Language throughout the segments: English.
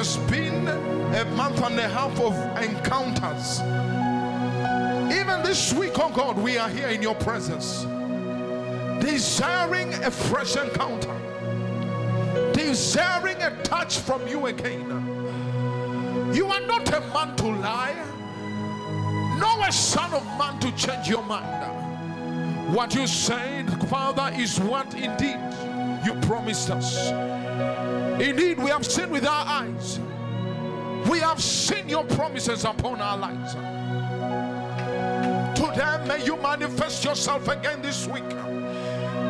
has been a month and a half of encounters. Even this week, oh God, we are here in your presence, desiring a fresh encounter, desiring a touch from you again. You are not a man to lie, nor a son of man to change your mind. What you said, Father, is what indeed you promised us. Indeed, we have seen with our eyes. We have seen your promises upon our lives. Today, may you manifest yourself again this week.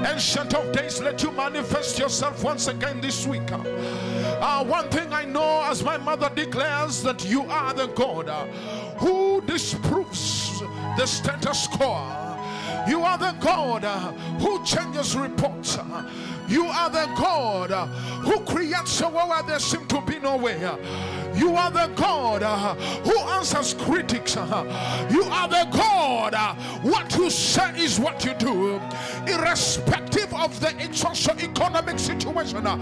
Ancient of days, let you manifest yourself once again this week. Uh, one thing I know, as my mother declares, that you are the God uh, who disproves the status quo. You are the God uh, who changes reports. You are the God who creates a way where there seems to be no way. You are the God uh, who answers critics. You are the God. Uh, what you say is what you do, irrespective of the socio-economic situation. uh,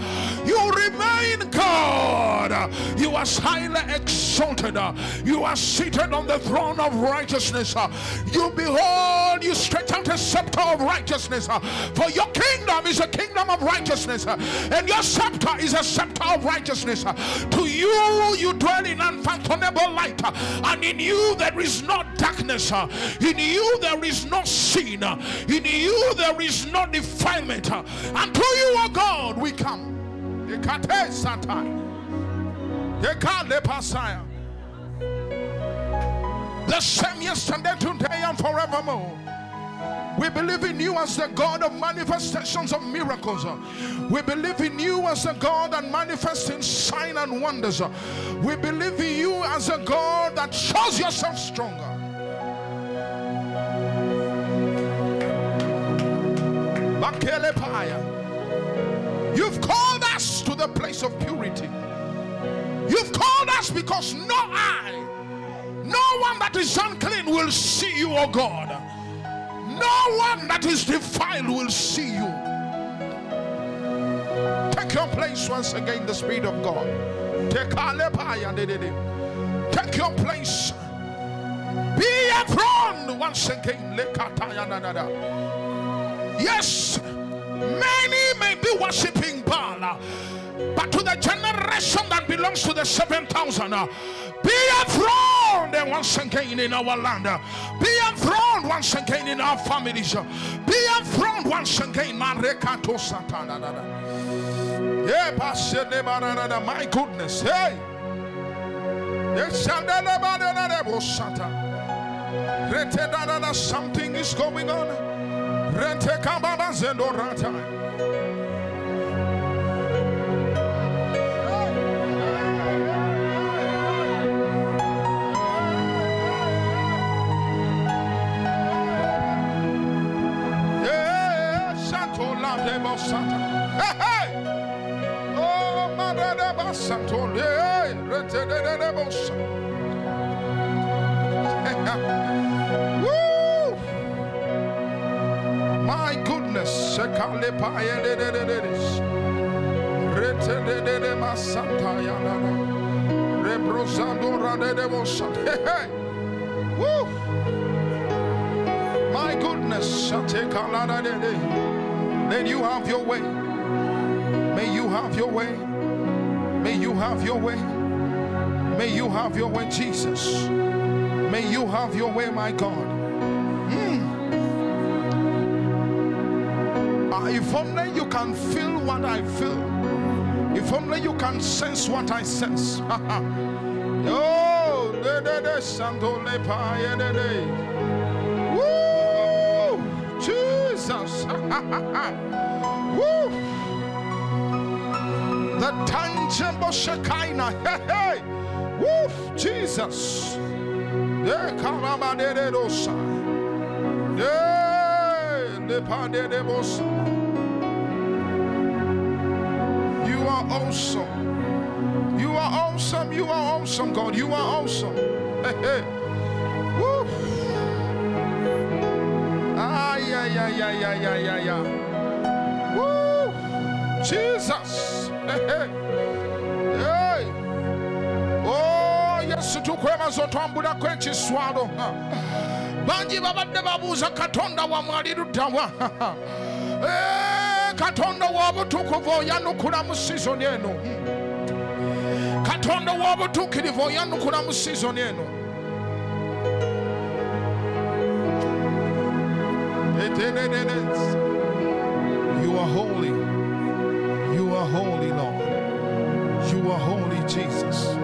You remain God. Uh, You are highly exalted. Uh, You are seated on the throne of righteousness. Uh, You behold, you stretch out a scepter of righteousness. uh, For your kingdom is a kingdom of righteousness, uh, and your scepter is a scepter of righteousness. uh. To you, you dwell in unfathomable light, and in you there is no darkness. In you there is no sin. In you there is no defilement. uh. And to you, O God, we come. The same yesterday, today, and forevermore. We believe in you as the God of manifestations of miracles. We believe in you as the God that manifests in sign and wonders. We believe in you as a God that shows yourself stronger. You've called us to the place of purity. You've called us because no eye, no one that is unclean will see you, O God. No one that is defiled will see you. Take your place once again, the Spirit of God. Take. Take your place. Be enthroned once again. Yes, many may be worshiping Baal, but to the generation that belongs to the 7,000, uh, be enthroned once again in our land. Be enthroned once again in our families. Be enthroned once again. Nebarada, my goodness. Hey. Something is going on. Bosata. Hey. Oh! My goodness. Sekale paye de de de de de. Rete de de de Masanta de de. Then you have your way. May you have your way. May you have your way. May you have your way, Jesus. May you have your way, my God. Mm. If only you can feel what I feel. If only you can sense what I sense. oh, de de de santo le pa de de. Woo! The tangible Shekinah. Hey, hey. Woo! Jesus. You are awesome. You are awesome. You are awesome, God. You are awesome. Hey, hey. Woo! Yeah, yeah, yeah, yeah, yeah, yeah. Woo! Jesus. Hey, hey. Hey. yesu tukwebaza otwambulako ekiswalo bangi babadde babuuza katonda wamwe ali luddawa Eh, katonda w'obutukuvu oyanukula mu sizoni eno katonda w'obutuukirivu oyanukula mu sizoni eno You are holy. You are holy, Lord. You are holy, Jesus.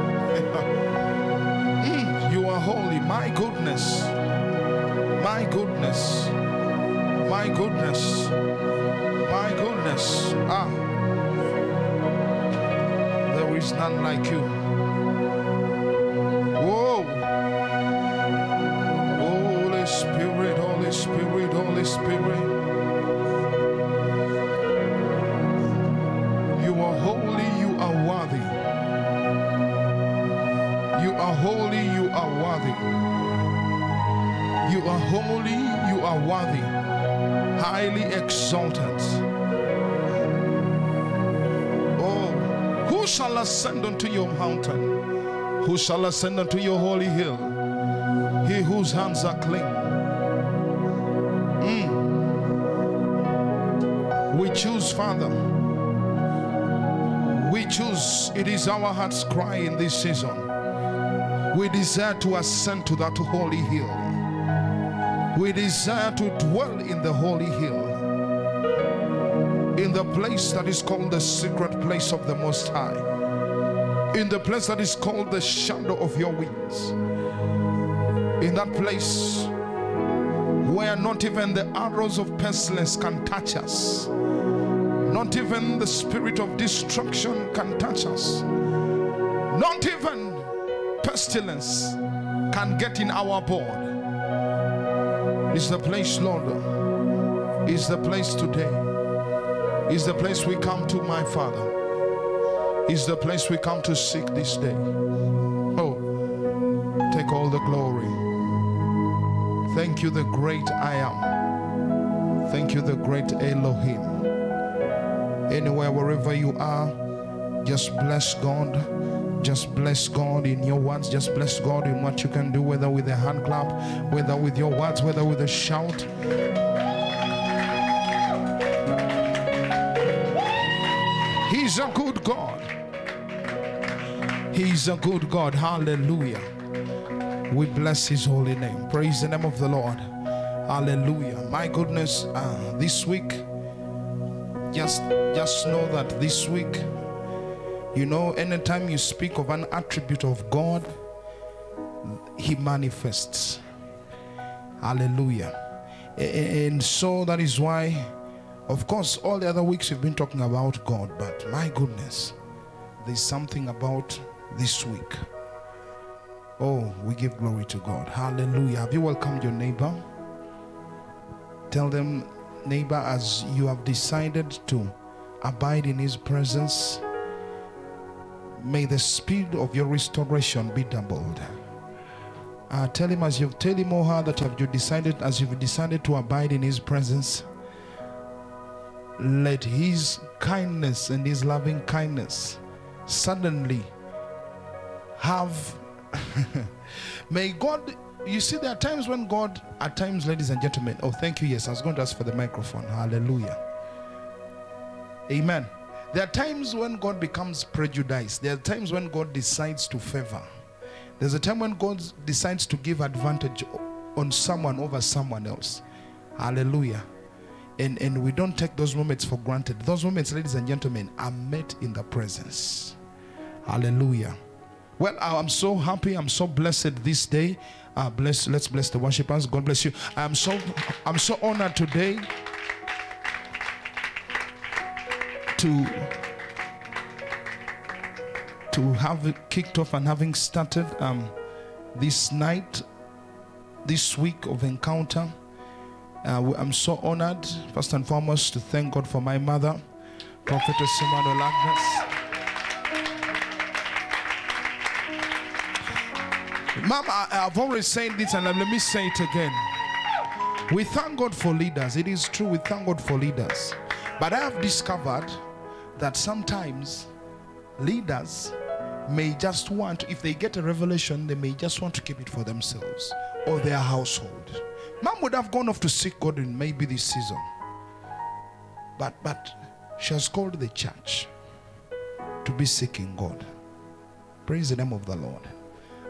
Mm, you are holy. My goodness. My goodness. My goodness. My goodness. Ah. There is none like you. Shall ascend unto your mountain? Who shall ascend unto your holy hill? He whose hands are clean. Mm. We choose, Father. We choose. It is our heart's cry in this season. We desire to ascend to that holy hill. We desire to dwell in the holy hill. The place that is called the secret place of the Most High. In the place that is called the shadow of your wings in that place where not even the arrows of pestilence can touch us, not even the spirit of destruction can touch us, not even pestilence can get in our board. Is the place, Lord, is the place today, is the place we come to, my Father, is the place we come to seek this day. Oh, take all the glory. Thank you, the great I am. Thank you, the great Elohim. Anywhere, wherever you are, just bless God. Just bless God in your words. Just bless God in what you can do, whether with a hand clap, whether with your words, whether with a shout. He's a good God. He's a good God. Hallelujah. We bless his holy name. Praise the name of the Lord. Hallelujah. My goodness, uh, this week, just just know that this week, you know, anytime you speak of an attribute of God, he manifests. Hallelujah. And so that is why, of course, all the other weeks we've been talking about God, but my goodness, there's something about this week. Oh, we give glory to God. Hallelujah. Have you welcomed your neighbor? Tell them, neighbor, as you have decided to abide in his presence, may the speed of your restoration be doubled. Uh, tell him as you've tell him her that have you decided as you've decided to abide in his presence let his kindness and his loving kindness suddenly have may god you see there are times when god at times ladies and gentlemen oh thank you yes i was going to ask for the microphone. Hallelujah. Amen. There are times when god becomes prejudiced. There are times when god decides to favor. There's a time when god decides to give advantage on someone over someone else. Hallelujah and and we don't take those moments for granted. Those moments ladies and gentlemen are met in the presence. Hallelujah. Well i'm so happy. I'm so blessed this day. Uh bless let's bless the worshipers. God bless you. I'm so i'm so honored today to to have kicked off and having started um this night this week of encounter uh, I'm so honored, first and foremost, to thank God for my mother, Prophetess Emmanuel Agnes. Mom, I, I've always said this and let me say it again. We thank God for leaders. It is true, we thank God for leaders. But I have discovered that sometimes leaders may just want, if they get a revelation, they may just want to keep it for themselves or their household. Mom would have gone off to seek God in maybe this season. But but she has called the church to be seeking God. Praise the name of the Lord.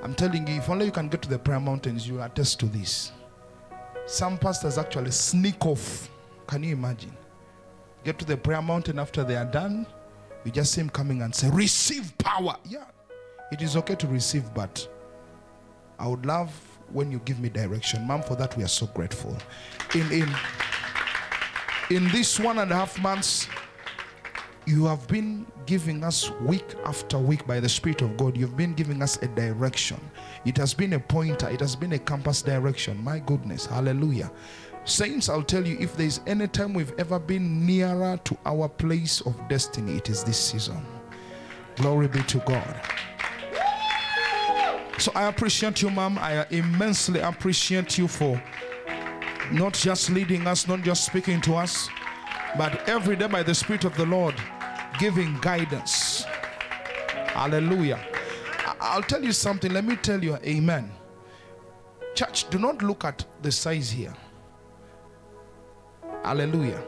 I'm telling you, if only you can get to the prayer mountains, you attest to this. Some pastors actually sneak off. Can you imagine? Get to the prayer mountain after they are done, you just see him coming and say, Receive power. Yeah, it is okay to receive, but I would love when you give me direction. Mom, for that we are so grateful. In in in this one and a half months, you have been giving us week after week by the Spirit of God. You've been giving us a direction. It has been a pointer, it has been a compass direction. My goodness, hallelujah. Saints, I'll tell you if there's any time we've ever been nearer to our place of destiny, it is this season. Glory be to God. So I appreciate you, ma'am. I immensely appreciate you for not just leading us, not just speaking to us, but every day by the Spirit of the Lord giving guidance. Hallelujah. I'll tell you something. Let me tell you, Amen. Church, do not look at the size here. Hallelujah.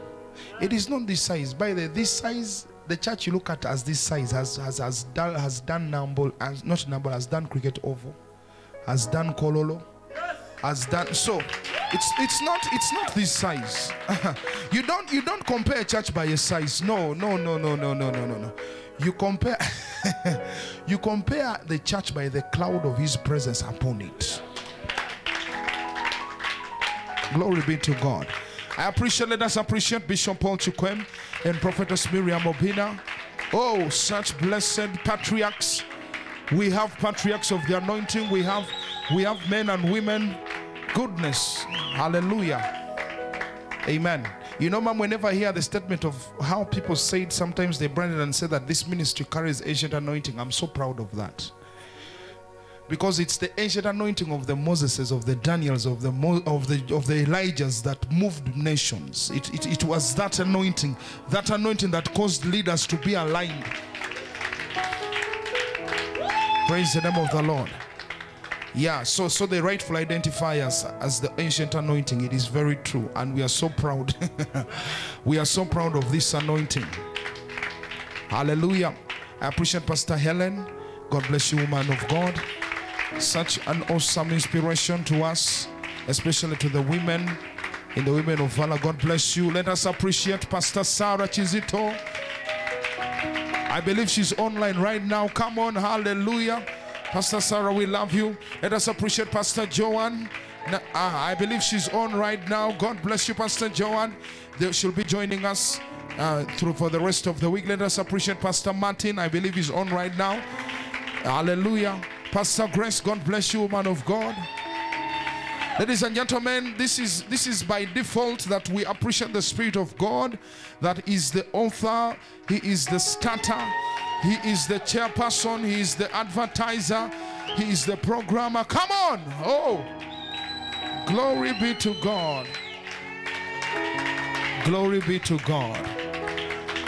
It is not this size. By the this size, the church you look at as this size has has, has done has done number has not number has done cricket oval, has done kololo, has done so it's it's not it's not this size. you don't you don't compare church by a size. No, no, no, no, no, no, no, no, no. You compare you compare the church by the cloud of his presence upon it. Glory be to God. I appreciate, let us appreciate Bishop Paul Chikwemu and Prophetess Miriam Obina. Oh, such blessed patriarchs. We have patriarchs of the anointing. We have we have men and women goodness. Hallelujah. Amen. You know, mom, whenever I hear the statement of how people say it, sometimes they brand it and say that this ministry carries ancient anointing. I'm so proud of that. Because it's the ancient anointing of the Moseses, of the Daniels, of the Mo- of the of the Elijahs that moved nations. It, it, it was that anointing, that anointing that caused leaders to be aligned. Praise the name of the Lord. Yeah, so so they rightfully identify us as the ancient anointing. It is very true, and we are so proud. we are so proud of this anointing. Hallelujah. I appreciate Pastor Helen. God bless you, woman of God. Such an awesome inspiration to us, especially to the women in the women of valor. God bless you. Let us appreciate Pastor Sarah Chizito. I believe she's online right now. Come on, hallelujah. Pastor Sarah, we love you. Let us appreciate Pastor Joanne. Uh, I believe she's on right now. God bless you, Pastor Joanne. She'll be joining us uh, through for the rest of the week. Let us appreciate Pastor Martin. I believe he's on right now. Hallelujah. Pastor Grace, God bless you, man of God. Ladies and gentlemen, this is this is by default that we appreciate the Spirit of God, that is the author, He is the starter, he is the chairperson, He is the advertiser, He is the programmer. Come on! Oh, glory be to God. Glory be to God.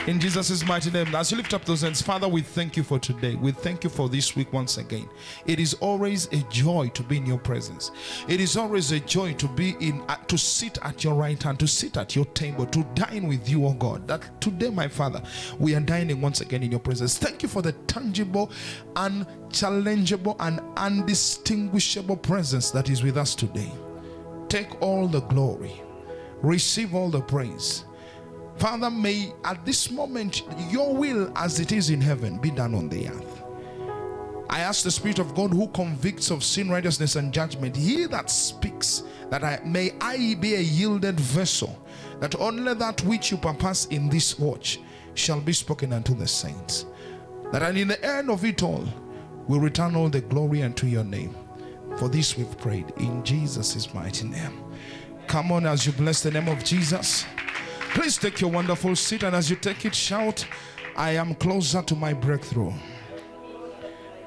In Jesus' mighty name, as you lift up those hands, Father, we thank you for today. We thank you for this week once again. It is always a joy to be in your presence. It is always a joy to be in, uh, to sit at your right hand, to sit at your table, to dine with you, oh God. That today, my Father, we are dining once again in your presence. Thank you for the tangible, unchallengeable, and undistinguishable presence that is with us today. Take all the glory, receive all the praise. Father, may at this moment your will as it is in heaven be done on the earth. I ask the Spirit of God who convicts of sin, righteousness, and judgment, he that speaks, that I may I be a yielded vessel, that only that which you purpose in this watch shall be spoken unto the saints. That and in the end of it all, we return all the glory unto your name. For this we've prayed in Jesus' mighty name. Come on as you bless the name of Jesus. Please take your wonderful seat, and as you take it, shout, I am closer to my breakthrough.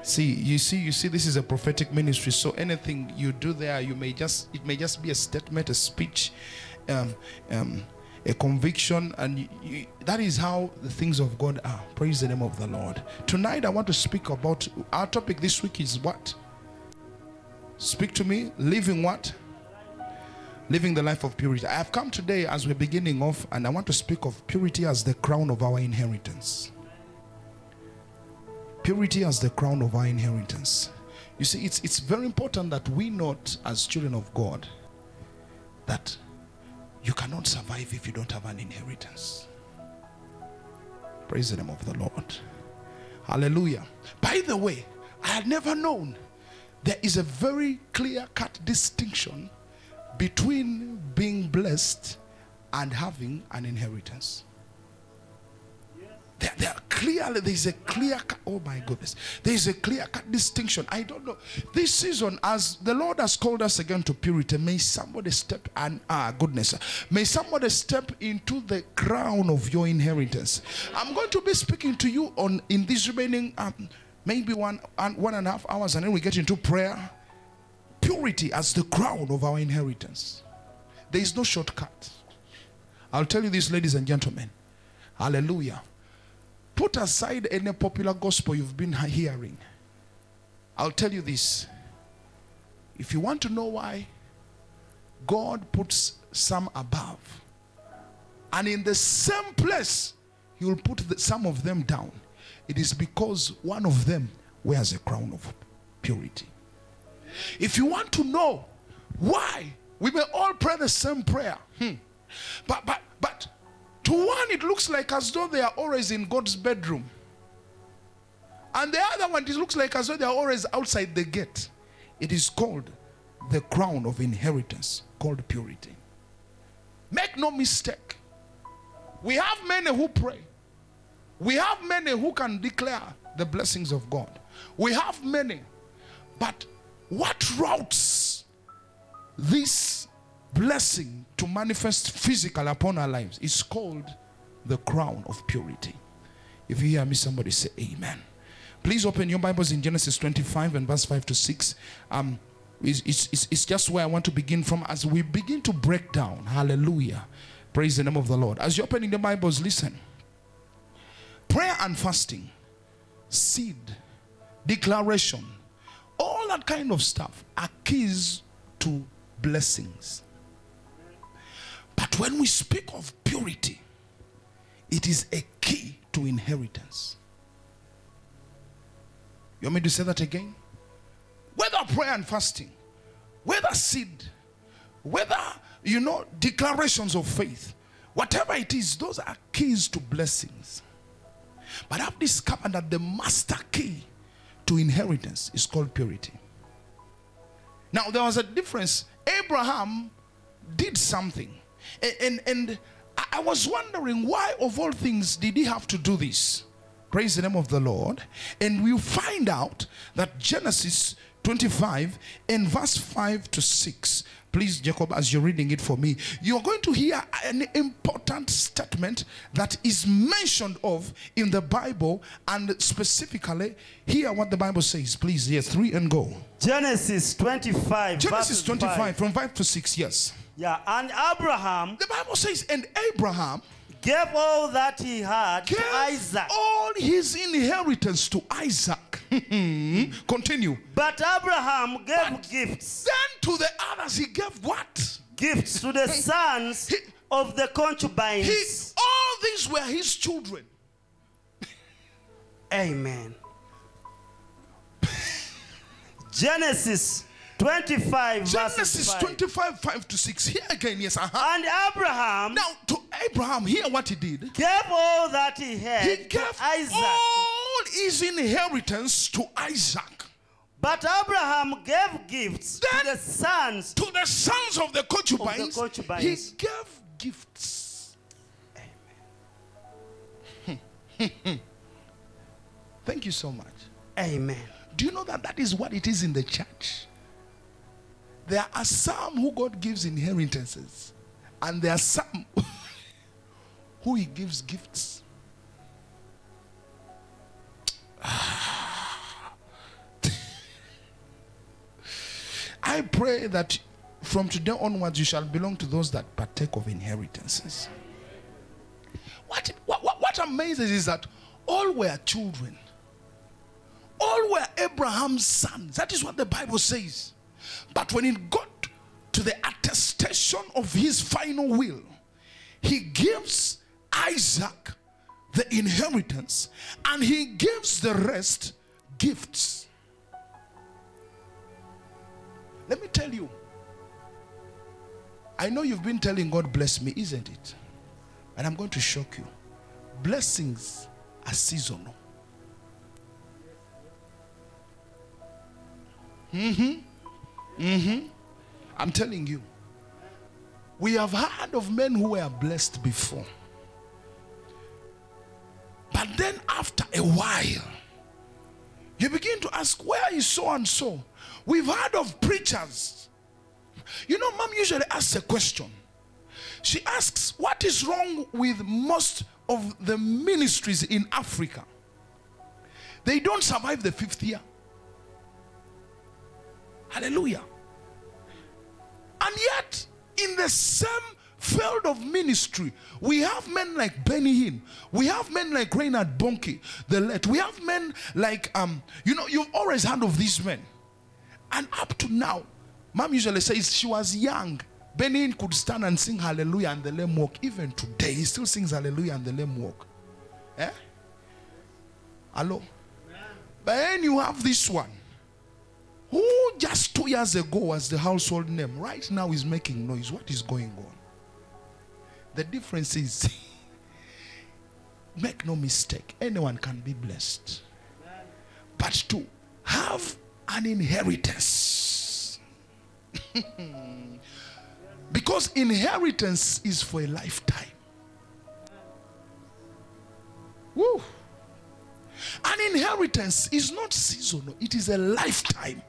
See, you see, you see, this is a prophetic ministry. So anything you do there, you may just it may just be a statement, a speech, um, um, a conviction, and you, you, that is how the things of God are. Praise the name of the Lord. Tonight, I want to speak about our topic this week is what? Speak to me. Living what? Living the life of purity. I have come today as we're beginning off, and I want to speak of purity as the crown of our inheritance. Purity as the crown of our inheritance. You see, it's, it's very important that we note as children of God that you cannot survive if you don't have an inheritance. Praise the name of the Lord. Hallelujah. By the way, I had never known there is a very clear cut distinction between being blessed and having an inheritance. There, there clearly there's a clear oh my goodness. There's a clear cut distinction. I don't know. This season as the lord has called us again to purity may somebody step and ah goodness. May somebody step into the crown of your inheritance. I'm going to be speaking to you on in this remaining um, maybe one and one and a half hours and then we get into prayer purity as the crown of our inheritance there is no shortcut i'll tell you this ladies and gentlemen hallelujah Put aside any popular gospel you've been hearing. I'll tell you this. If you want to know why God puts some above, and in the same place, He will put the, some of them down, it is because one of them wears a crown of purity. If you want to know why, we may all pray the same prayer. Hmm. But, but, but to one, it looks like as though they are always in God's bedroom. And the other one, it looks like as though they are always outside the gate. It is called the crown of inheritance, called purity. Make no mistake. We have many who pray. We have many who can declare the blessings of God. We have many. But what routes this blessing to manifest physical upon our lives is called the crown of purity. If you hear me, somebody say amen. Please open your Bibles in Genesis 25 and verse 5 to 6. Um, it's, it's, it's just where I want to begin from as we begin to break down. Hallelujah. Praise the name of the Lord. As you're opening the Bibles, listen. Prayer and fasting, seed, declaration, all that kind of stuff are keys to blessings. But when we speak of purity, it is a key to inheritance. You want me to say that again? Whether prayer and fasting, whether seed, whether, you know, declarations of faith, whatever it is, those are keys to blessings. But I've discovered that the master key to inheritance is called purity. Now, there was a difference. Abraham did something. And, and, I was wondering why, of all things, did he have to do this? Praise the name of the Lord. And we find out that Genesis 25 in verse 5 to 6. Please, Jacob, as you're reading it for me, you're going to hear an important statement that is mentioned of in the Bible and specifically hear what the Bible says. Please, yes, three and go. Genesis 25. Genesis 25 five. from 5 to 6, yes. Yeah, and Abraham The Bible says, and Abraham gave all that he had gave to Isaac. all his inheritance to Isaac. Continue. But Abraham gave gifts. Then to the others he gave what? Gifts to the sons he- of the He, all these were his children. Amen. Genesis 25 Genesis verses 5. 25, 5 to 6. Here again, yes. Uh-huh. And Abraham Now to Abraham, hear what he did. gave all that he had He to gave Isaac. All his inheritance to Isaac. But Abraham gave gifts Then- to the sons. To the sons of the concubines, concubines. he gave gifts. Amen. Thank you so much. Amen. Do you know that that is what it is in the church? There are some who God gives inheritances, and there are some who He gives gifts. I pray that from today onwards you shall belong to those that partake of inheritances. what, what, what, amazes is that all were children. All were Abraham's sons. That is what the Bible says. But when it got to the attestation of his final will, he gives Isaac the inheritance and he gives the rest gifts. Let me tell you, I know you've been telling God, bless me, isn't it? And I'm going to shock you. Blessings are seasonal. Mm-hmm. Mm-hmm. I'm telling you. We have heard of men who were blessed before. But then after a while, you begin to ask, where is so and so? We've heard of preachers. You know, mom usually asks a question. She asks, what is wrong with most of the ministries in Africa? They don't survive the fifth year. Hallelujah. And yet, in the same field of ministry, we have men like Benny Hinn. We have men like Reinhard Bonnke, the late. We have men like, um, you know, you've always heard of these men. And up to now, mom usually says she was young. Benny Hinn could stand and sing hallelujah and the lame walk. Even today, he still sings hallelujah and the lame walk. Eh? Hello? But then you have this one who just two years ago was the household name, right now is making noise. What is going on? The difference is, make no mistake, anyone can be blessed. But to have an inheritance, because inheritance is for a lifetime. Woo. An inheritance is not seasonal, it is a lifetime.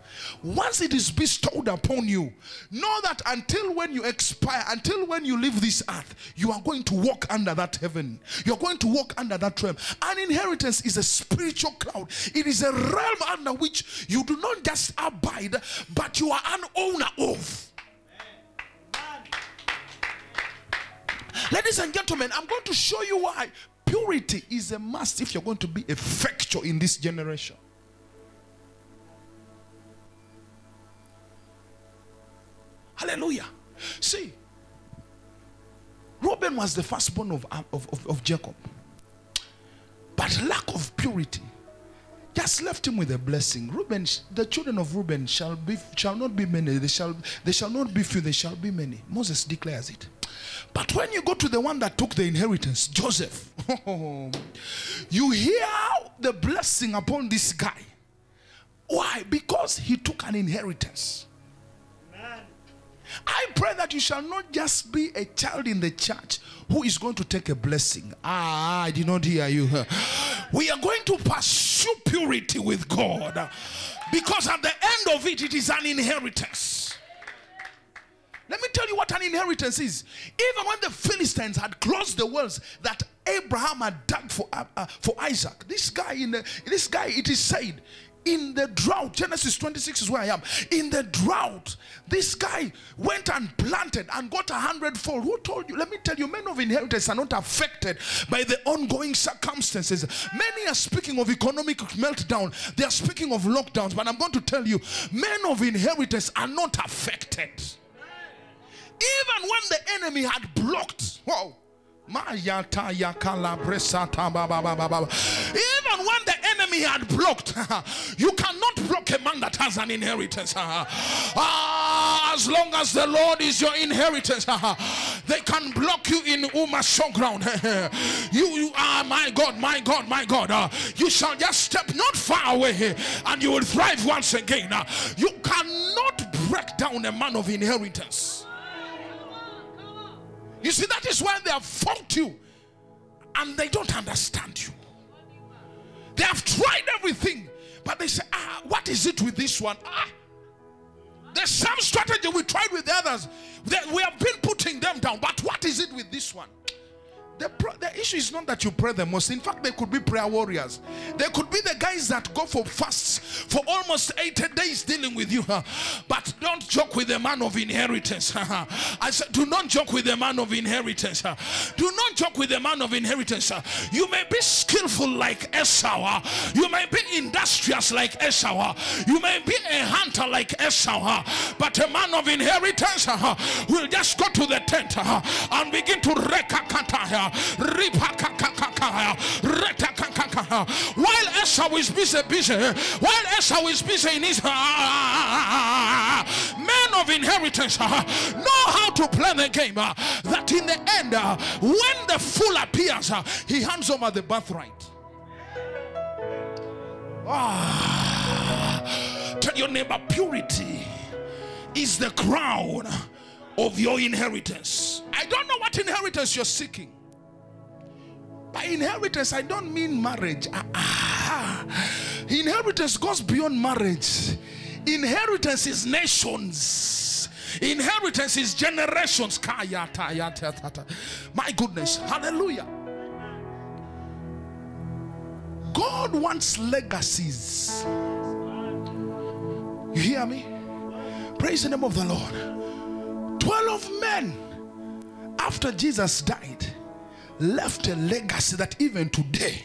Once it is bestowed upon you, know that until when you expire, until when you leave this earth, you are going to walk under that heaven. You're going to walk under that realm. An inheritance is a spiritual cloud, it is a realm under which you do not just abide, but you are an owner of. Ladies and gentlemen, I'm going to show you why purity is a must if you're going to be effectual in this generation. Was the firstborn of, um, of, of, of Jacob. But lack of purity just left him with a blessing. Reuben, the children of Reuben shall be shall not be many. They shall they shall not be few. They shall be many. Moses declares it. But when you go to the one that took the inheritance, Joseph, you hear the blessing upon this guy. Why? Because he took an inheritance. I pray that you shall not just be a child in the church who is going to take a blessing. Ah, I did not hear you. We are going to pursue purity with God because at the end of it, it is an inheritance. Let me tell you what an inheritance is. Even when the Philistines had closed the wells that Abraham had dug for, uh, uh, for Isaac, this guy in the, this guy, it is said, in the drought, Genesis 26 is where I am. In the drought, this guy went and planted and got a hundredfold. Who told you? Let me tell you, men of inheritance are not affected by the ongoing circumstances. Many are speaking of economic meltdown, they are speaking of lockdowns, but I'm going to tell you, men of inheritance are not affected. Even when the enemy had blocked, whoa. Even when the enemy had blocked, you cannot block a man that has an inheritance. Ah, as long as the Lord is your inheritance, they can block you in Uma showground. you, you are ah, my God, my God, my God. Uh, you shall just step not far away and you will thrive once again. You cannot break down a man of inheritance. You see, that is why they have fought you and they don't understand you. They have tried everything, but they say, ah, what is it with this one? Ah, the same strategy we tried with the others. They, we have been putting them down, but what is it with this one? The, the issue is not that you pray the most. In fact, they could be prayer warriors. They could be the guys that go for fasts for almost 80 days dealing with you. But don't joke with the man of inheritance. I said, do not joke with the man of inheritance. Do not joke with the man of inheritance. You may be skillful like Esau. You may be industrious like Esau. You may be a hunter like Esau. But a man of inheritance will just go to the tent and begin to ripakakaka, retakakaka. While Esau is busy, busy, while Esau is busy in his ah, ah, ah, uh, men of inheritance know how to play the game. that in the end, when the fool appears, he hands over the birthright. Ah, tell your neighbor, purity is the crown of your inheritance. I don't know what inheritance you're seeking. By inheritance, I don't mean marriage. Ah, ah. Inheritance goes beyond marriage. Inheritance is nations. Inheritance is generations. My goodness. Hallelujah. God wants legacies. You hear me? Praise the name of the Lord. 12 men after Jesus died left a legacy that even today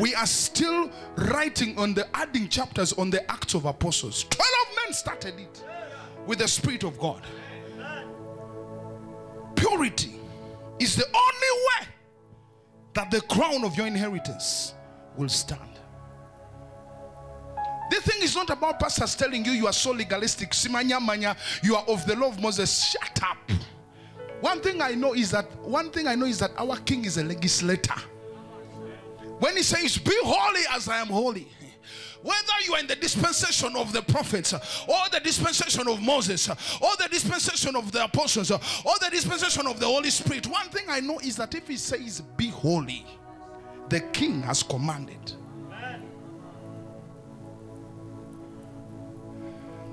we are still writing on the adding chapters on the Acts of Apostles. 12 men started it with the Spirit of God. Purity is the only way that the crown of your inheritance will stand. The thing is not about pastors telling you you are so legalistic. Simanya manya, you are of the law of Moses. Shut up. One thing I know is that one thing I know is that our king is a legislator. When he says, Be holy as I am holy. Whether you are in the dispensation of the prophets, or the dispensation of Moses, or the dispensation of the apostles, or the dispensation of the Holy Spirit, one thing I know is that if he says, Be holy, the king has commanded.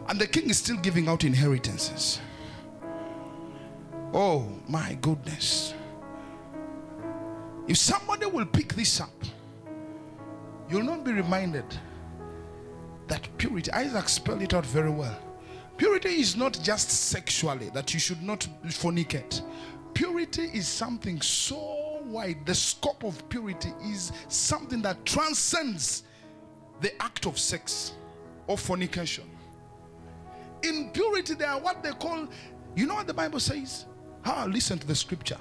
And the king is still giving out inheritances. Oh my goodness. If somebody will pick this up, you'll not be reminded that purity, Isaac spelled it out very well. Purity is not just sexually, that you should not fornicate. Purity is something so wide. The scope of purity is something that transcends the act of sex or fornication. In purity, there are what they call, you know what the Bible says? Ah, listen to the scripture.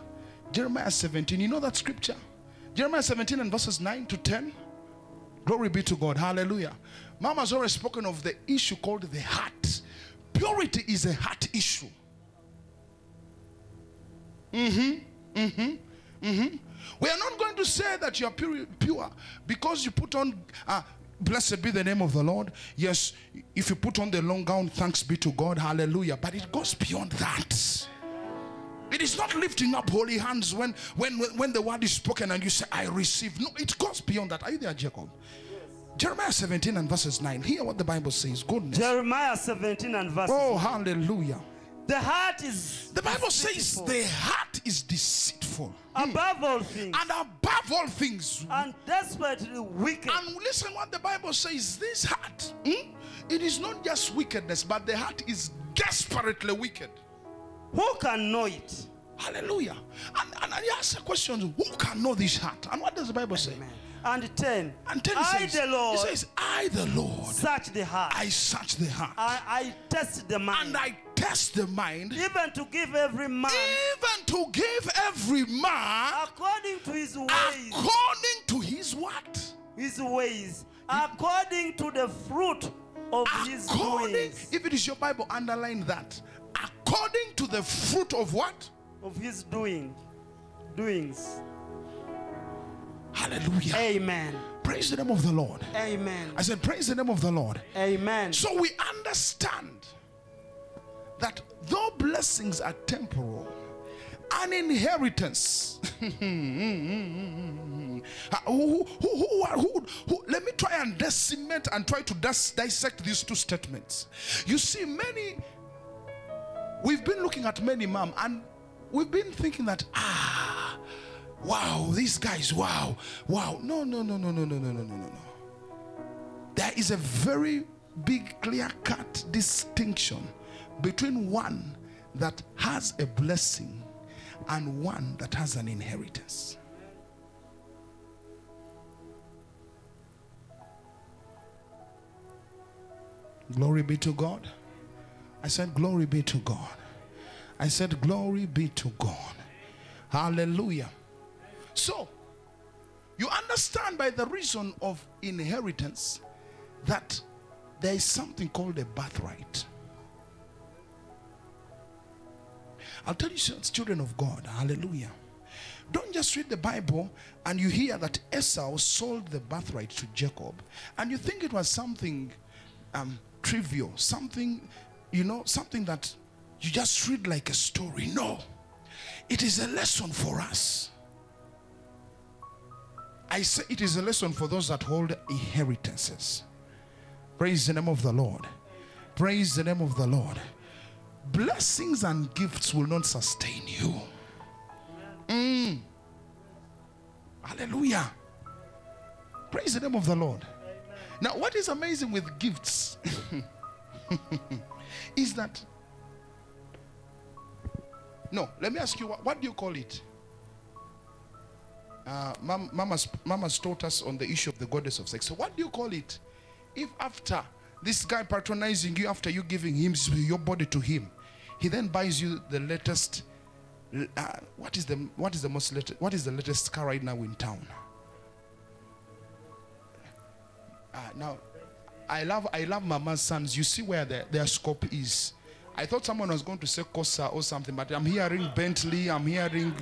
Jeremiah 17. You know that scripture? Jeremiah 17 and verses 9 to 10. Glory be to God. Hallelujah. Mama's already spoken of the issue called the heart. Purity is a heart issue. Mm-hmm. Mm-hmm. Mm-hmm. We are not going to say that you are pure, pure because you put on uh, blessed be the name of the Lord. Yes, if you put on the long gown, thanks be to God. Hallelujah. But it goes beyond that. It is not lifting up holy hands when, when, when the word is spoken and you say, I receive. No, it goes beyond that. Are you there, Jacob? Jeremiah 17 and verses 9. Hear what the Bible says. Goodness. Jeremiah 17 and verse. Oh, hallelujah. The heart is The Bible says the heart is deceitful. above all things And above all things, and desperately wicked. and listen what the Bible says this heart, hmm, it is not just wickedness, but the heart is desperately wicked. Who can know it? Hallelujah. And, and I ask the question who can know this heart? And what does the Bible say? And 10. And then I, it says, the Lord, it says, I, the Lord, search the heart. I search the heart. I, I test the mind. and I test the mind, even to give every man even to give every man according to his ways. according to his what? his ways. According to the fruit of his doings. if it is your Bible, underline that. According to the fruit of what? Of his doing. Doings. Hallelujah. Amen. Praise the name of the Lord. Amen. I said, Praise the name of the Lord. Amen. So we understand that though blessings are temporal, an inheritance. who, who, who, who, let me try and decimate and try to dis- dissect these two statements. You see, many, we've been looking at many, mom, and we've been thinking that, ah, wow, these guys, wow, wow. No, no, no, no, no, no, no, no, no, no. There is a very big, clear cut distinction between one that has a blessing and one that has an inheritance. Glory be to God. I said, Glory be to God. I said, Glory be to God. Hallelujah. So, you understand by the reason of inheritance that there is something called a birthright. I'll tell you, children of God, hallelujah. Don't just read the Bible and you hear that Esau sold the birthright to Jacob and you think it was something um, trivial, something, you know, something that you just read like a story. No, it is a lesson for us. I say it is a lesson for those that hold inheritances. Praise the name of the Lord. Praise the name of the Lord. Blessings and gifts will not sustain you. Mm. Hallelujah. Praise the name of the Lord. Now, what is amazing with gifts is that. No, let me ask you, what, what do you call it? Uh, Mam, mama's, mama's taught us on the issue of the goddess of sex. So, what do you call it? If after this guy patronizing you, after you giving him your body to him, he then buys you the latest. Uh, what is the what is the most latest? What is the latest car right now in town? Uh, now, I love I love Mama's sons. You see where their, their scope is. I thought someone was going to say Corsa or something, but I'm hearing Bentley. I'm hearing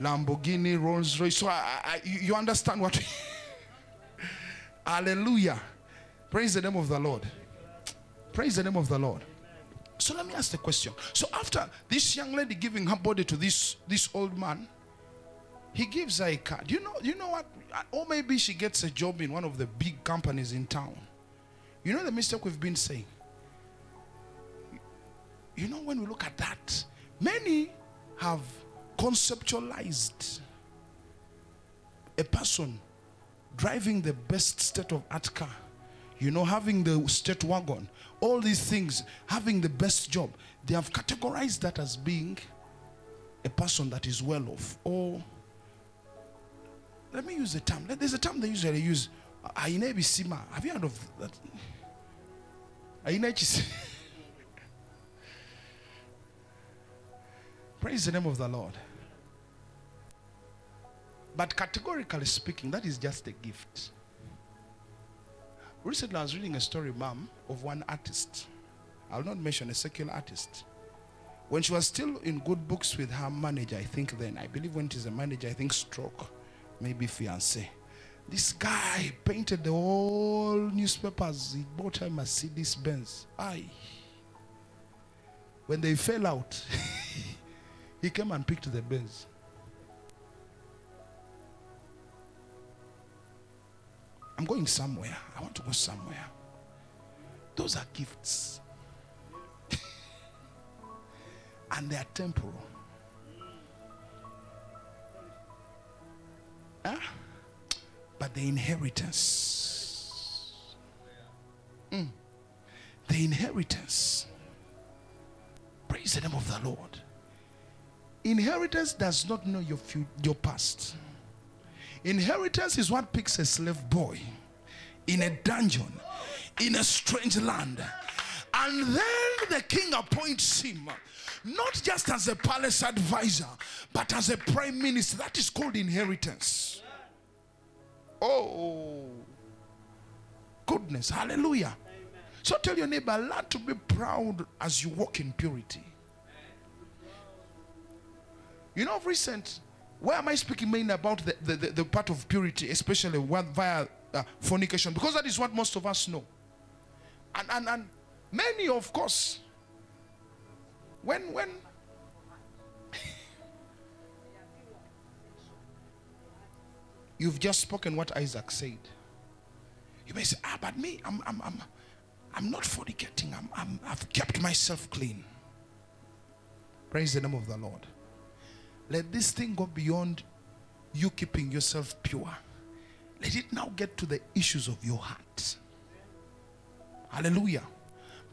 Lamborghini, Rolls Royce. So I, I, you understand what? Hallelujah. Praise the name of the Lord. Praise the name of the Lord. So let me ask the question. So after this young lady giving her body to this this old man, he gives her a car. You know? You know what? Or maybe she gets a job in one of the big companies in town. You know the mistake we've been saying. You know when we look at that, many have conceptualized a person driving the best state of art car you know, having the state wagon, all these things, having the best job, they have categorized that as being a person that is well off. Or, let me use a term. There's a term they usually use. Have you heard of that? Praise the name of the Lord. But categorically speaking, that is just a gift. Recently, I was reading a story, mom, of one artist. I'll not mention a secular artist. When she was still in good books with her manager, I think then, I believe when she's a manager, I think stroke, maybe fiance. This guy painted the whole newspapers. He bought him a Mercedes Benz. Aye. When they fell out, he came and picked the Benz. I'm going somewhere. I want to go somewhere. Those are gifts. and they are temporal. Huh? But the inheritance. Mm. The inheritance. Praise the name of the Lord. Inheritance does not know your, your past. Inheritance is what picks a slave boy in a dungeon, in a strange land. And then the king appoints him not just as a palace advisor, but as a prime minister. That is called inheritance. Oh, goodness. Hallelujah. So tell your neighbor, learn to be proud as you walk in purity. You know, of recent, why am I speaking mainly about the, the, the, the part of purity, especially via uh, fornication? Because that is what most of us know. And, and, and many, of course, when, when, you've just spoken what Isaac said. You may say, ah, but me, I'm, I'm, I'm, I'm not fornicating. I'm, I'm, I've kept myself clean. Praise the name of the Lord. Let this thing go beyond you keeping yourself pure. Let it now get to the issues of your heart. Hallelujah.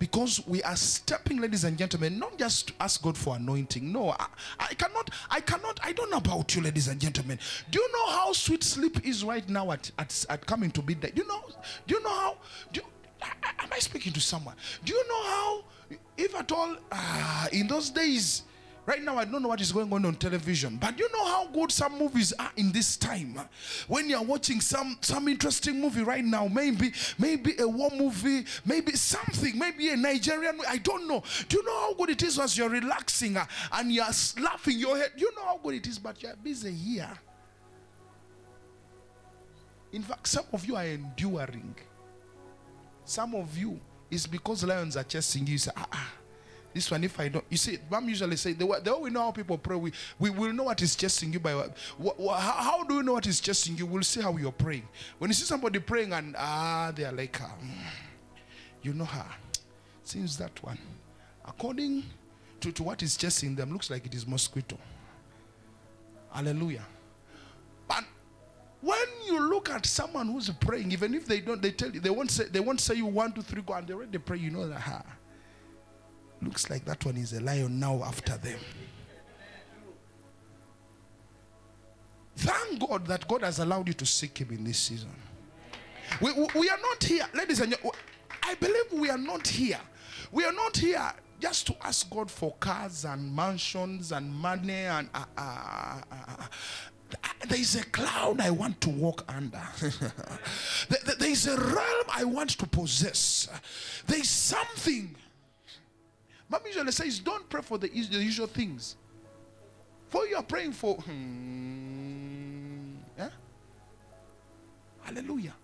Because we are stepping, ladies and gentlemen, not just to ask God for anointing. No, I, I cannot, I cannot, I don't know about you, ladies and gentlemen. Do you know how sweet sleep is right now at, at, at coming to midnight? Do you know, do you know how, do you, am I speaking to someone? Do you know how, if at all, uh, in those days, Right now, I don't know what is going on on television, but you know how good some movies are in this time. When you're watching some some interesting movie right now, maybe maybe a war movie, maybe something, maybe a Nigerian. I don't know. Do you know how good it is as you're relaxing uh, and you're laughing your head? You know how good it is, but you're busy here. In fact, some of you are enduring. Some of you is because lions are chasing you. you say, ah, ah. This one, if I don't, you see, mom usually say, the, the way we know how people pray, we, we will know what is chasing you by what, what, how, do we know what is chasing you? We'll see how you're praying. When you see somebody praying and ah, they are like, ah, mm, you know her. Since that one. According to, to what is chasing them, looks like it is mosquito. Hallelujah. But when you look at someone who's praying, even if they don't, they tell you, they won't say, they won't say you one, two, three, go, and they already pray, you know that, ha. Looks like that one is a lion now after them. Thank God that God has allowed you to seek Him in this season. We, we, we are not here, ladies and gentlemen. I believe we are not here. We are not here just to ask God for cars and mansions and money and uh, uh, uh, uh, there is a cloud I want to walk under. There- there- there is a realm I want to possess. There is something. Mom usually says, don't pray for the, the usual things. For you are praying for. Hmm, yeah? Hallelujah.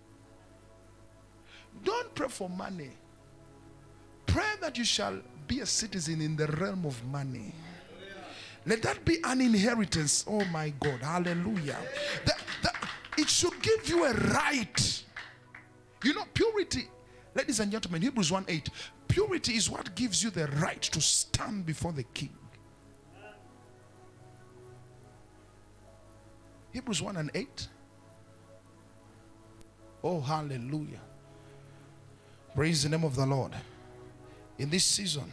Don't pray for money. Pray that you shall be a citizen in the realm of money. Let that be an inheritance. Oh my God. Hallelujah. That, that, it should give you a right. You know, purity, ladies and gentlemen, Hebrews 1 8. Purity is what gives you the right to stand before the king. Hebrews 1 and 8. Oh, hallelujah. Praise the name of the Lord. In this season,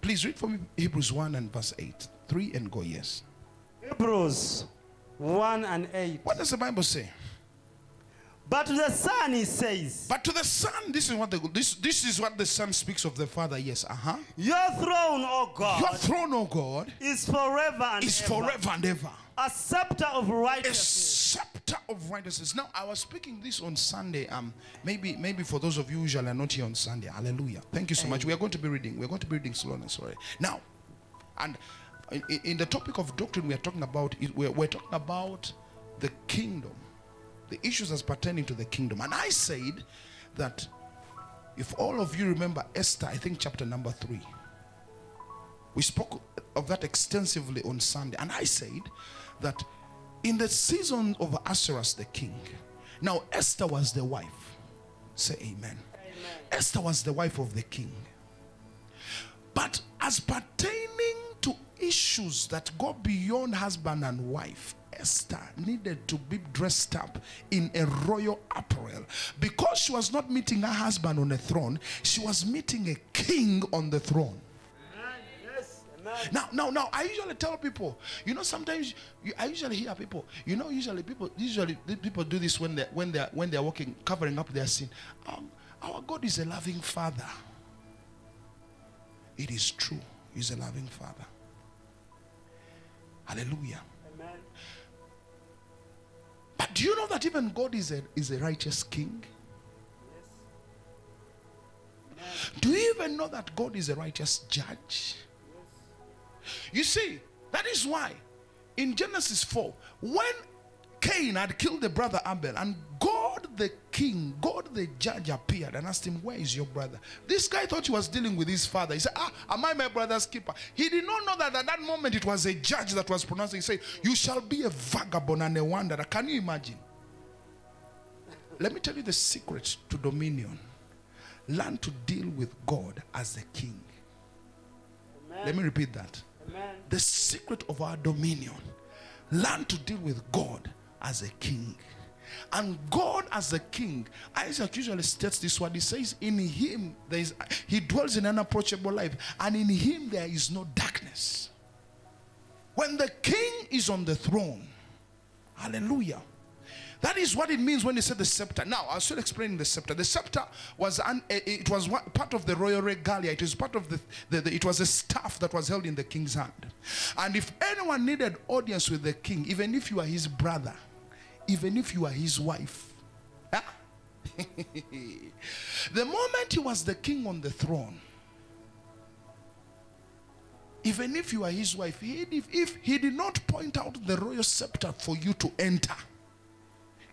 please read for me Hebrews 1 and verse 8. 3 and go, yes. Hebrews 1 and 8. What does the Bible say? But to the Son he says, But to the Son, this is what the this this is what the Son speaks of the Father. Yes, uh-huh. Your throne, O God, Your throne, O God, is forever and is ever. forever and ever. A scepter of righteousness. A scepter of righteousness. Now, I was speaking this on Sunday. Um, maybe, maybe for those of you who usually are not here on Sunday. Hallelujah. Thank you so much. We are going to be reading. We are going to be reading slowness. Sorry. Now, and in, in the topic of doctrine, we are talking about. We're, we're talking about the kingdom, the issues as pertaining to the kingdom. And I said that if all of you remember Esther, I think chapter number three. We spoke of that extensively on Sunday, and I said that in the season of Ahasuerus the king, now Esther was the wife. Say amen. Esther was the wife of the king. But as pertaining to issues that go beyond husband and wife, Esther needed to be dressed up in a royal apparel because she was not meeting her husband on a throne, she was meeting a king on the throne. Now, now, now, I usually tell people, you know, sometimes you, I usually hear people, you know, usually people, usually people do this when they when they when they are walking, covering up their sin. Um, our God is a loving Father. It is true. He's a loving Father. Hallelujah. But do you know that even God is a is a righteous King? Do you even know that God is a righteous judge? You see, that is why in Genesis 4, when Cain had killed the brother Abel, and God the king, God the judge appeared and asked him, Where is your brother? This guy thought he was dealing with his father. He said, Ah, am I my brother's keeper? He did not know that at that moment it was a judge that was pronouncing. He said, You shall be a vagabond and a wanderer. Can you imagine? Let me tell you the secret to dominion. Learn to deal with God as a king. Amen. Let me repeat that. Amen. The secret of our dominion. learn to deal with God as a king. And God as a king, Isaac usually states this word. He says, In him there is he dwells in an approachable life, and in him there is no darkness. When the king is on the throne, hallelujah. That is what it means when he said the scepter. Now, I'll still explain the scepter. The scepter was an, eh, it was part of the royal regalia. It was part of the, the, the, it was a staff that was held in the king's hand. And if anyone needed audience with the king, even if you are his brother, even if you are his wife, huh? Ah. the moment he was the king on the throne, even if you are his wife, if, if he did not point out the royal scepter for you to enter,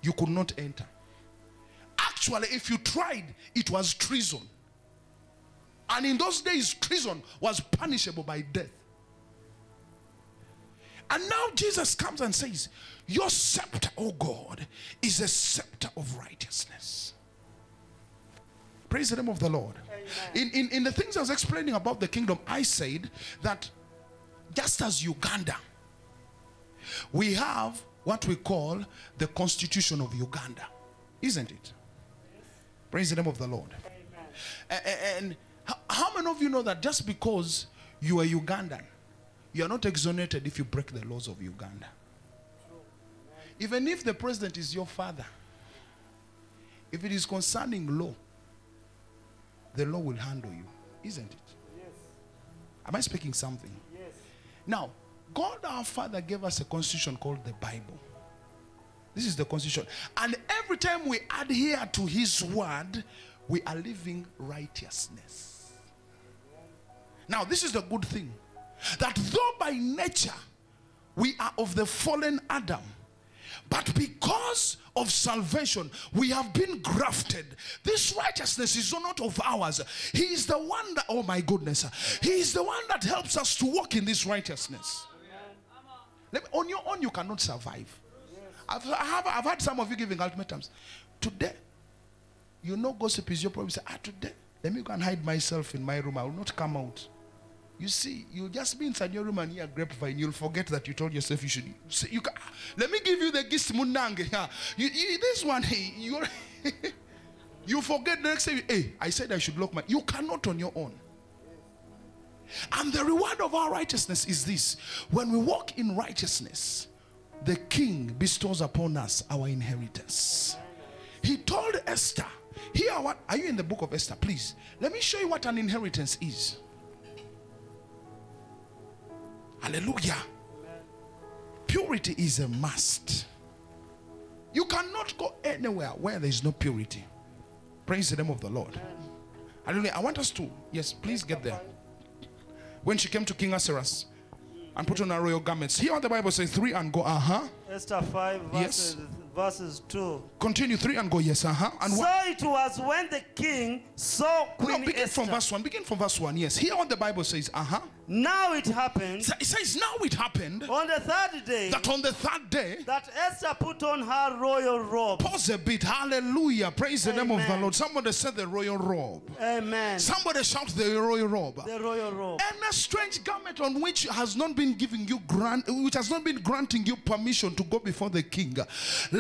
you could not enter. Actually, if you tried, it was treason. And in those days, treason was punishable by death. And now Jesus comes and says, Your scepter, oh God, is a scepter of righteousness. Praise the name of the Lord. In, in, in the things I was explaining about the kingdom, I said that just as Uganda, we have what we call the constitution of Uganda, isn't it? Praise the name of the Lord. A- a- And how many of you know that just because you are Ugandan, you are not exonerated if you break the laws of Uganda? Even if the president is your father, if it is concerning law, the law will handle you, isn't it? Am I speaking something? Yes. Now, God our Father gave us a constitution called the Bible. This is the constitution. And every time we adhere to His word, we are living righteousness. Now, this is the good thing that though by nature we are of the fallen Adam, but because of salvation, we have been grafted. This righteousness is not of ours. He is the one that, oh my goodness, He is the one that helps us to walk in this righteousness. Me- on your own, you cannot survive. I've, I have, I've had some of you giving ultimatums. Today, you know, gossip is your problem. You say, ah, today, let me go and hide myself in my room. I will not come out. You see, you'll just be inside your room and hear grapevine. You'll forget that you told yourself you should. You you can, let me give you the gist munange. You, you, this one, hey, you're, you forget the next day. Hey, I said I should lock my. You cannot on your own. And the reward of our righteousness is this when we walk in righteousness, the king bestows upon us our inheritance. He told Esther, Here, what are you in the book of Esther? Please let me show you what an inheritance is. Hallelujah. Purity is a must. You cannot go anywhere where there is no purity. Praise the name of the Lord. Hallelujah. I want us to, yes, please get there. When she came to King Ahasuerus and put on her royal garments. Here what the Bible says three and go, uh huh. Esther 5 Yes. Verses, verses 2. Continue three and go, yes, uh huh. And So it was when the king saw Queen No, begin Esther. from verse one. Begin from verse one. Yes. Here what the Bible says, uh huh. Now it happened It says, now it happened on the third day that on the third day, that Esther put on her royal robe. pause a bit. Hallelujah. Praise the name of the Lord. Somebody said the royal robe. Amen. Somebody shout the royal robe. The royal robe. And a strange garment on which has not been giving you grant, which has not been granting you permission to go before the king.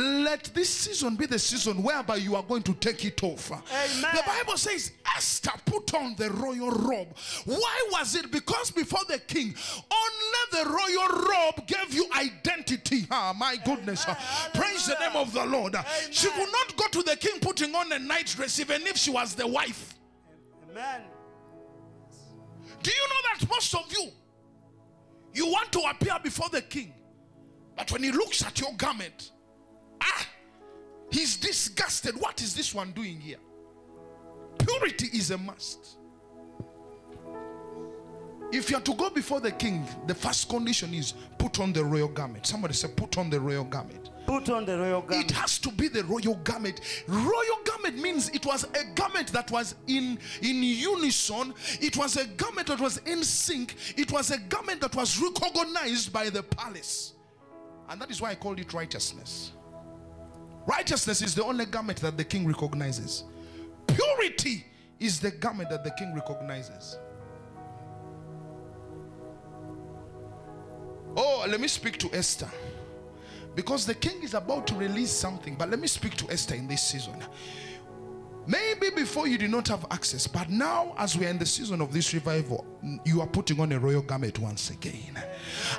Let this season be the season whereby you are going to take it off. Amen. The Bible says Esther put on the royal robe. Why was it? Because before the king, only the royal robe gave you identity. Ah, my goodness. Praise the name of the Lord. She Amen. could not go to the king putting on a night dress, even if she was the wife. Amen. Do you know that most of you, you want to appear before the king, but when he looks at your garment, ah, he's disgusted. What is this one doing here? Purity is a must. If you are to go before the king, the first condition is put on the royal garment. Somebody said, put on the royal garment. Put on the royal garment. It has to be the royal garment. Royal garment means it was a garment that was in, in unison. It was a garment that was in sync. It was a garment that was recognized by the palace. And that is why I called it righteousness. Righteousness is the only garment that the king recognizes. Purity is the garment that the king recognizes. Oh, let me speak to Esther. Because the king is about to release something. But let me speak to Esther in this season. Maybe before you did not have access, but now, as we are in the season of this revival, you are putting on a royal garment once again.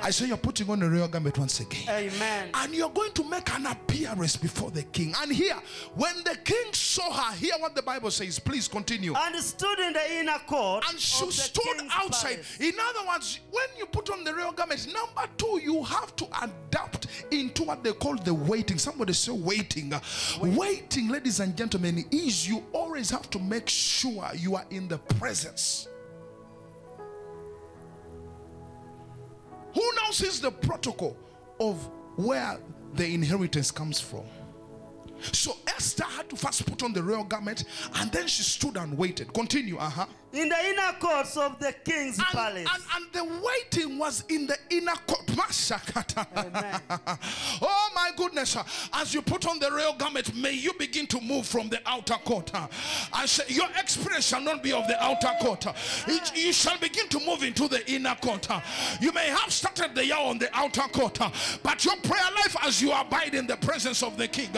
I say you're putting on a royal garment once again. Amen. And you're going to make an appearance before the king. And here, when the king saw her, hear what the Bible says. Please continue. And stood in the inner court. And she stood outside. palace. In other words, when you put on the royal garment, number two, you have to adapt into what they call the waiting. Somebody say waiting. Waiting, ladies and gentlemen, is you always have to make sure you are in the presence. Who now sees the protocol of where the inheritance comes from? So Esther had to first put on the royal garment and then she stood and waited. Continue, uh huh. In the inner courts of the king's And, palace. and, and the waiting was in the inner court. Oh my goodness. As you put on the royal garment, may you begin to move from the outer court. I say, your experience shall not be of the outer court. It- you shall begin to move into the inner court. You may have started the year on the outer court, but your prayer life as you abide in the presence of the king,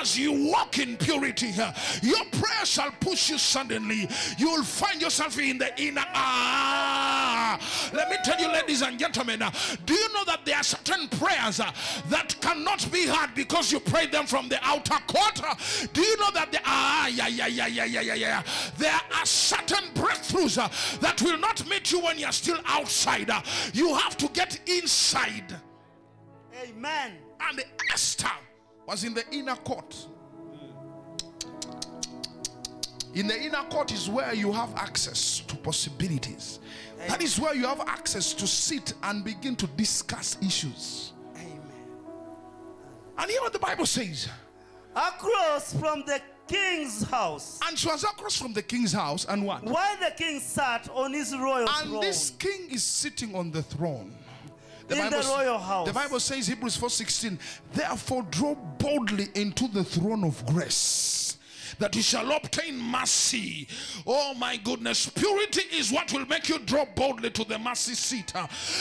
as you walk in purity, uh, your prayer shall push you suddenly. You will find yourself in the inner. Ah, let me tell you, ladies and gentlemen, uh, do you know that there are certain prayers uh, that cannot be heard because you prayed them from the outer court? Do you know that there ah yeah yeah yeah yeah yeah yeah yeah there are certain breakthroughs that will not meet you when you're still outside. You have to get inside. Amen. And Esther was in the inner court. In the inner court is where you have access to possibilities. That is where you have access to sit and begin to discuss issues. Amen. And hear what the Bible says. Across from the king's house. And she was across from the king's house, and what? While the king sat on his royal And throne. this king is sitting on the throne. In the royal house. The Bible says, Hebrews 4:16, therefore draw boldly into the throne of grace. That you shall obtain mercy. Oh my goodness. Purity is what will make you draw boldly to the mercy seat.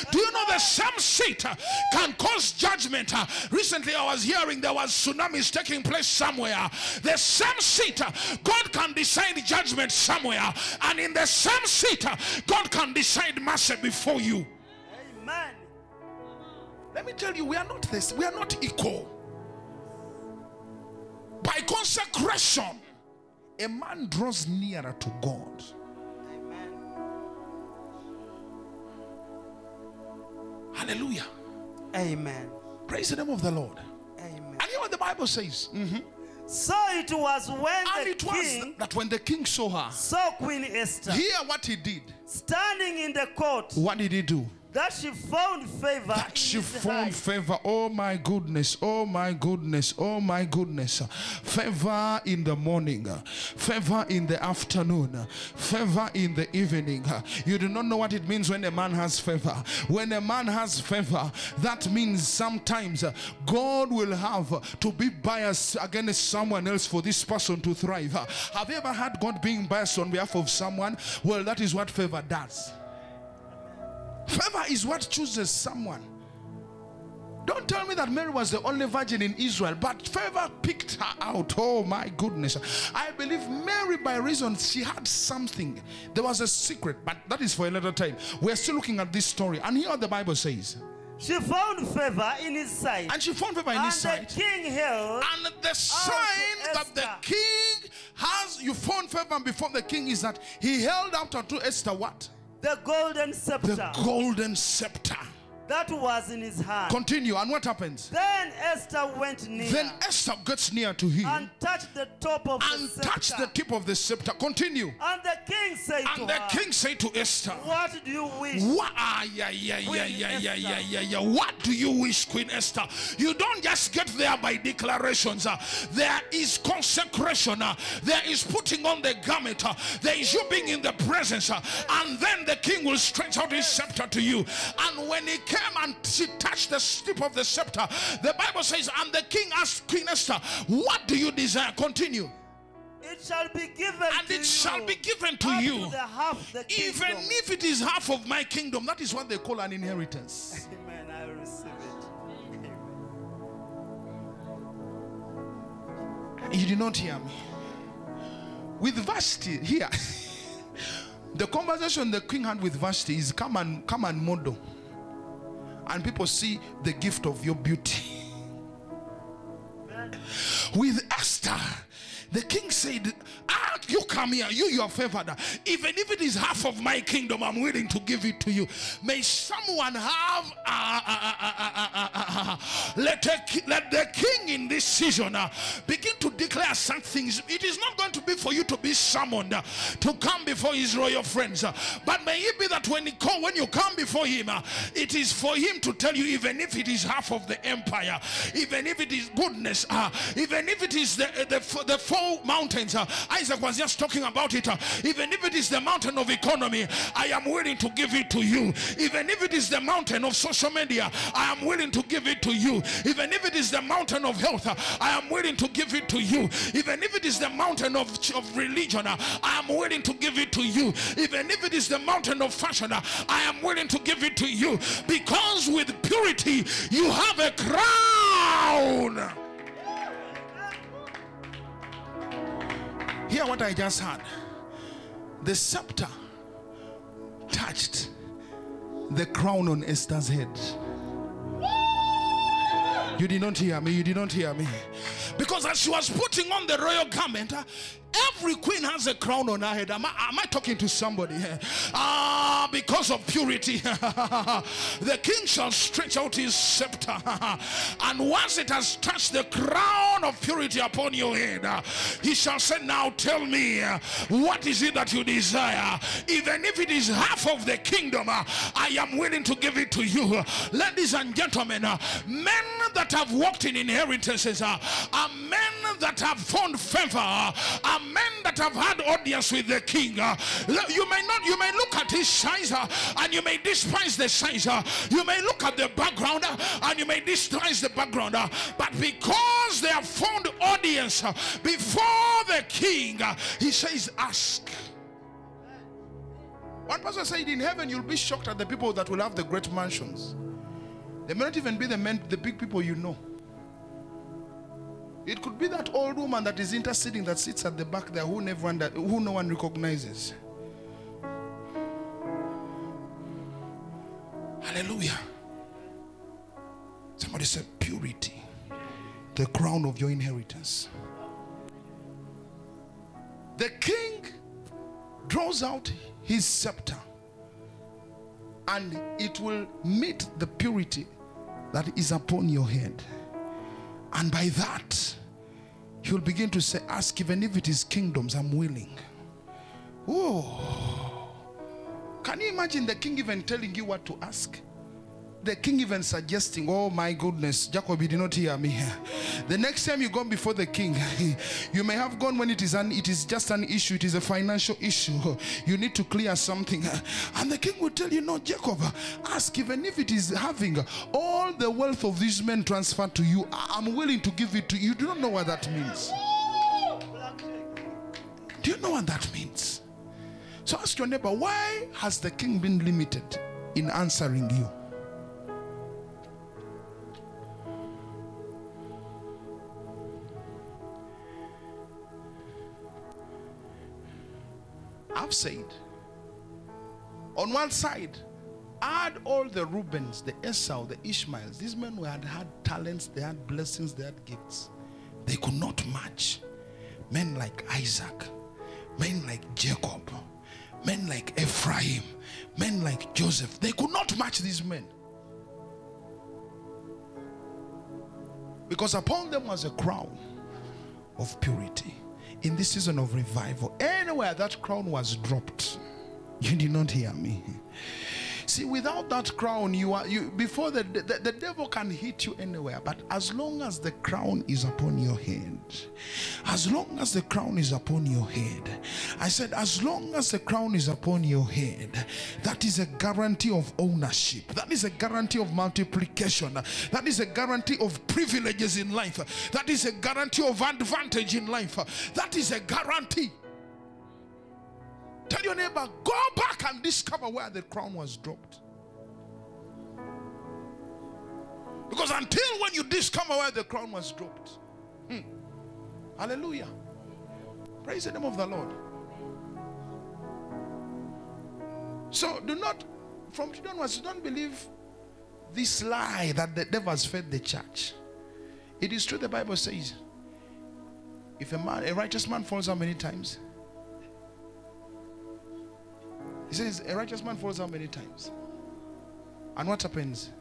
Do you know the same seat can cause judgment? Recently, I was hearing there was tsunamis taking place somewhere. The same seat, God can decide judgment somewhere. And in the same seat, God can decide mercy before you. Let me tell you, we are not this, we are not equal. By consecration, a man draws nearer to God. Amen. Hallelujah. Amen. Praise the name of the Lord. Amen. And hear what the Bible says. Mm-hmm. So it was when And the it was king that when the king saw her, saw Queen Esther hear what he did. standing in the court, What did he do? That she found favor That she found eyes. favor. Oh my goodness. Oh my goodness. Oh my goodness. Favor in the morning. Favor in the afternoon. Favor in the evening. You do not know what it means when a man has favor. When a man has favor, that means sometimes God will have to be biased against someone else for this person to thrive. Have you ever had God being biased on behalf of someone? Well, that is what favor does. Favor is what chooses someone. Don't tell me that Mary was the only virgin in Israel, but favor picked her out. Oh my goodness. I believe Mary, by reason she had something. There was a secret, but that is for a later time. We're still looking at this story. And here the Bible says. She found favor in his sight. And she found favor in and his the sight. king held And the sign that the king has, you found favor before the king, is that he held out unto Esther what? The golden scepter The golden scepter. That was in his hand. Continue. And what happens? then Esther went near Then Esther gets near to him and touched the top of and the scepter. touched the tip of the scepter. Continue. And the king said to And the her, king said to Esther, What do you wish? what, ah, yeah, yeah, yeah, yeah, yeah, yeah, yeah. What do you wish, Queen Esther? You don't just get there by declarations. uh, There is consecration. uh, There is putting on the garment. uh, There is you being in the presence. uh, And then the king will stretch out his scepter to you. And when he came and she touched the tip of the scepter, the Bible says, and the king asked Queen Esther, what do you desire? Continue. It shall be given And to it you. shall be given to you. To the half the Even if it is half of my kingdom, that is what they call an inheritance. Amen. I receive it. Amen. You did not hear me. With Vashti here, the conversation the king had with Vashti is come and come and model. And people see the gift of your beauty. With Esther, the king said, Ah, you come here, you, you are favored. Even if it is half of my kingdom, I'm willing to give it to you. May someone have, uh, uh, uh, let, the, let the king in this season begin to declare some things. It is not going to be for you to be summoned to come before his royal friends, but may it be that when, he call, when you come before him, it is for him to tell you, even if it is half of the empire, even if it is goodness, even if it is the, the, the four mountains, uh, Isaac was just talking about it. Uh, even if it is the mountain of economy, I am willing to give it to you. Even if it is the mountain of social media, I am willing to give it to you. Even if it is the mountain of health, uh, I am willing to give it to you. Even if it is the mountain of, of religion, I am willing to give it to you. Even if it is the mountain of fashion, I am willing to give it to you. Because with purity, you have a crown. Hear what I just heard. The scepter touched the crown on Esther's head. You did not hear me. You did not hear me. Because as she was putting on the royal garment, Every queen has a crown on her head. Am I, am I talking to somebody? Ah, uh, because of purity, the king shall stretch out his scepter, and once it has touched the crown of purity upon your head, he shall say, Now tell me, what is it that you desire? Even if it is half of the kingdom, I am willing to give it to you. Ladies and gentlemen, men that have walked in inheritances are men that have found favor, are men that have had audience with the king. Uh, you may not, you may look at his size uh, and you may despise the size. Uh, you may look at the background and you may despise the background. But because they have found audience before the king, he says, ask. One person said, in heaven, you'll be shocked at the people that will have the great mansions. They may not even be the men, the big people you know. It could be that old woman that is interceding that sits at the back there who, never under, who no one recognizes. Hallelujah. Somebody said purity, the crown of your inheritance. The king draws out his scepter and it will meet the purity that is upon your head. And by that, he'll begin to say, Ask even if it is kingdoms, I'm willing. Oh, can you imagine the king even telling you what to ask? The king even suggesting, Oh my goodness, Jacob, you did not hear me. The next time you go before the king, you may have gone when it is an it is just an issue, it is a financial issue. You need to clear something. And the king will tell you, No, Jacob, ask even if it is having all the wealth of these men transferred to you, I'm willing to give it to you. You do not know what that means. Do you know what that means? So ask your neighbor, why has the king been limited in answering you? I've said, on one side, add all the Reubens, the Esau, the Ishmaels. These men who had had talents, they had blessings, they had gifts. They could not match men like Isaac, men like Jacob, men like Ephraim, men like Joseph. They could not match these men. Because upon them was a crown of purity in this season of revival, anywhere that crown was dropped, you did not hear me. See, without that crown, you are you before the, the, the devil can hit you anywhere. But as long as the crown is upon your head, as long as the crown is upon your head, I said, as long as the crown is upon your head, that is a guarantee of ownership. That is a guarantee of multiplication. That is a guarantee of privileges in life. That is a guarantee of advantage in life. That is a guarantee. Tell your neighbor, go back and discover where the crown was dropped. Because until when you discover where the crown was dropped, hmm, Hallelujah. Praise the name of the Lord. So do not, from today onwards, don't believe this lie that the devil has fed the church. It is true, the Bible says, if a man, a righteous man falls how many times? He says, a righteous man falls how many times? And what happens?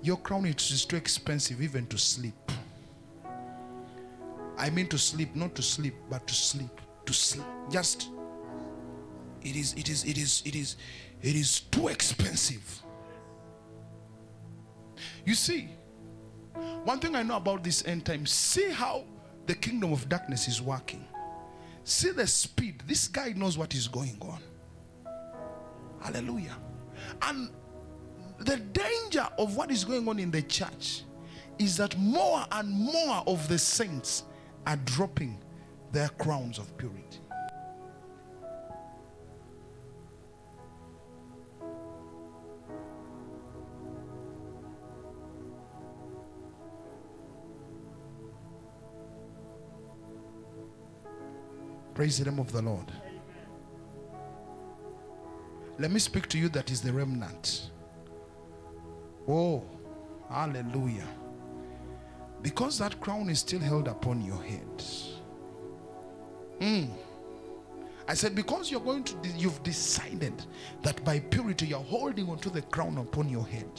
Your crown is too expensive even to sleep. I mean to sleep, not to sleep, but to sleep. To sleep. Just it is it is it is it is it is too expensive. You see, one thing I know about this end time, see how the kingdom of darkness is working. See the speed. This guy knows what is going on. Hallelujah. And the danger of what is going on in the church is that more and more of the saints are dropping their crowns of purity. Praise the name of the Lord. Let me speak to you that is the remnant. Oh, hallelujah. Because that crown is still held upon your head. Mm. I said, because you're going to, you've decided that by purity you're holding onto the crown upon your head.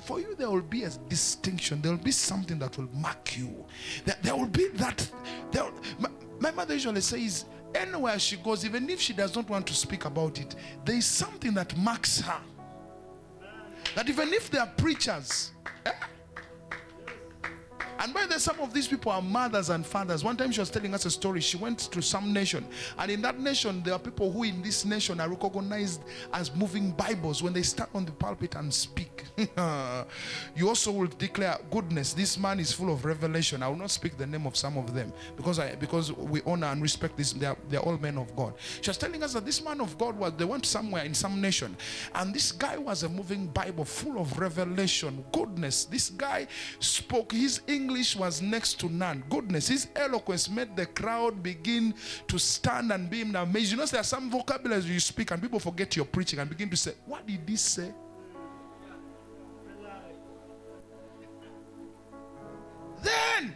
For you, there will be a distinction. There will be something that will mark you. There, there will be that. There, my, my mother usually says, anywhere she goes, even if she does not want to speak about it, there is something that marks her. That even if they are preachers, eh? And by the way, some of these people are mothers and fathers. One time she was telling us a story. She went to some nation, and in that nation, there are people who in this nation are recognized as moving Bibles when they stand on the pulpit and speak. you also will declare goodness. This man is full of revelation. I will not speak the name of some of them because I because we honor and respect this. They are, they are all men of God. She was telling us that this man of God was they went somewhere in some nation, and this guy was a moving Bible full of revelation, goodness. This guy spoke his English English was next to none. Goodness, his eloquence made the crowd begin to stand and be amazed. You know, there are some vocabularies you speak and people forget you're preaching and begin to say, What did he say? Then,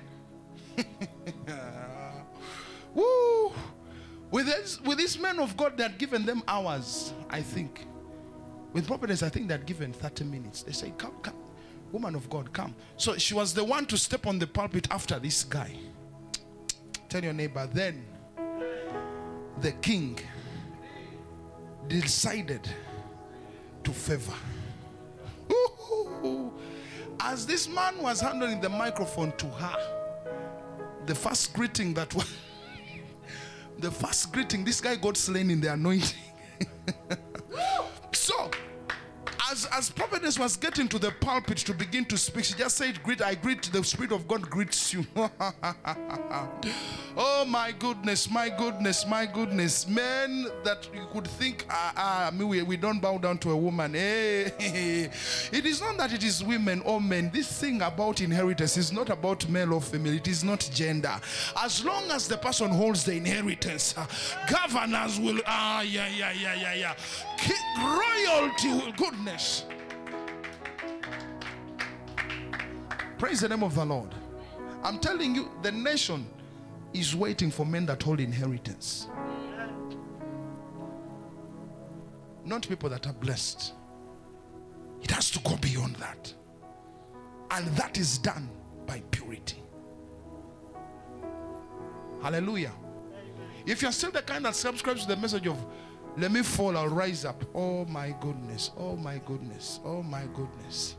woo, with this, with this men of God, they had given them hours, I think. With prophets, I think they had given 30 minutes. They say, Come, come woman of God, come. So she was the one to step on the pulpit after this guy. Tell your neighbor, then the king decided to favor. As this man was handling the microphone to her, the first greeting that was the first greeting, this guy got slain in the anointing. so as, as was getting to the pulpit to begin to speak, she just said, Greet, I greet, the Spirit of God greets you. oh my goodness, my goodness, my goodness. Men that you could think, ah, ah, we, we don't bow down to a woman. Hey, it is not that it is women or men. This thing about inheritance is not about male or female, it is not gender. As long as the person holds the inheritance, uh, governors will, ah, yeah, yeah, yeah, yeah, yeah. royalty will, goodness. Praise the name of the Lord. I'm telling you, the nation is waiting for men that hold inheritance. Not people that are blessed. It has to go beyond that. And that is done by purity. Hallelujah. If you're still the kind that subscribes to the message of let me fall, I'll rise up. Oh my goodness. Oh my goodness. Oh my goodness.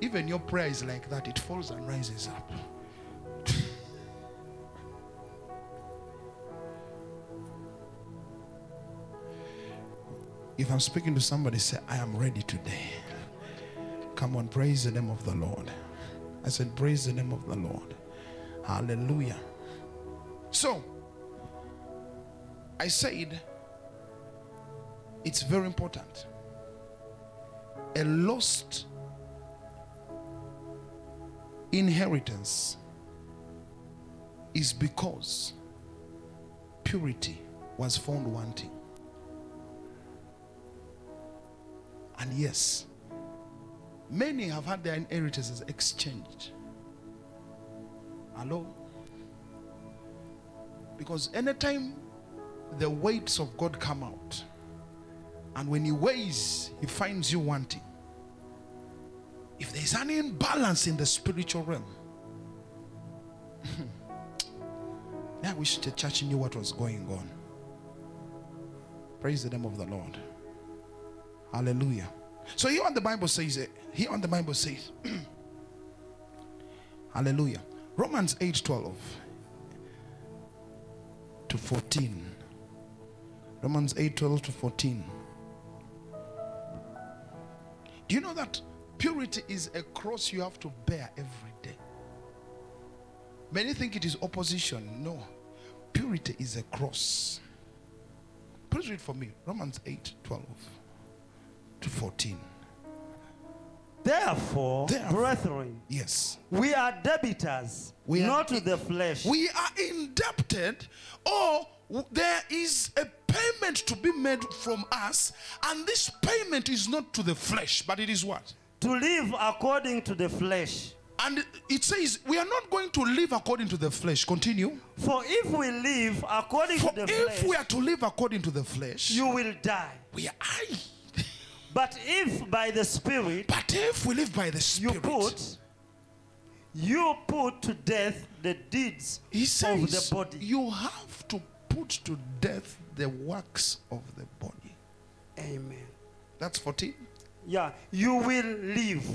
Even your prayer is like that. It falls and rises up. if I'm speaking to somebody, say, I am ready today. Come on, praise the name of the Lord. I said, Praise the name of the Lord. Hallelujah. So, I said, it's very important. a lost inheritance is because purity was found wanting. And yes, many have had their inheritances exchanged. Hello? Because anytime the weights of God come out, and when He weighs, He finds you wanting. If there's an imbalance in the spiritual realm, I wish the church knew what was going on. Praise the name of the Lord. Hallelujah. So here on the Bible says it. Here on the Bible says, Hallelujah. Romans 8 12 to 14. Romans 8 12 to 14. Do you know that purity is a cross you have to bear every day? Many think it is opposition. No. Purity is a cross. Please read for me Romans 8 12 to 14. Therefore, Therefore. brethren, Yes. we are debtors, We are- not to the flesh, We are indebted, or there is a payment to be made from us, and this payment is not to the flesh, but it is what? to live according to the flesh. And it says, We are not going to live according to the flesh. Continue. For if we live according For to the if flesh, we are to live according to the flesh, you will die. we are I. But if by the Spirit But if we live by the Spirit. you put, you put to death the deeds he of says, the body. you have put to death the works of the body. Amen. That's 14. Yeah, you will live.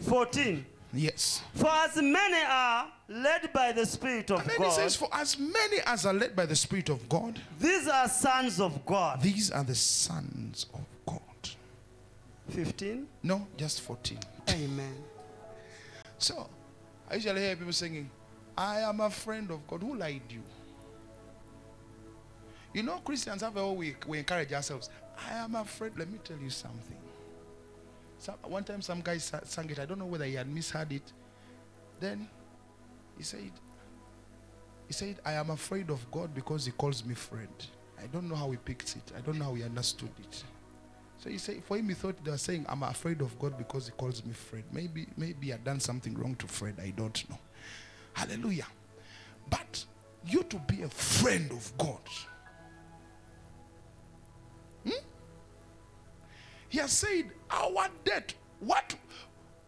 14. Yes. For as many are led by the Spirit of And then God, he says, For as many as are led by the Spirit of God, these are sons of God. these are the sons of God. 15. No, just 14. Amen. So, I usually hear people singing, I am a friend of God. Who lied you? You know, Christians have a whole week, we encourage ourselves. I am afraid. Let me tell you something. Some, one time, some guy sang it. I don't know whether he had misheard it. Then he said, he said, I am afraid of God because he calls me friend. I don't know how he picked it. I don't know how he understood it. So he said, for him, he thought they were saying, I'm afraid of God because he calls me Fred. Maybe, maybe I've done something wrong to Fred. I don't know. Hallelujah. But you to be a friend of God. He has said, our debt, what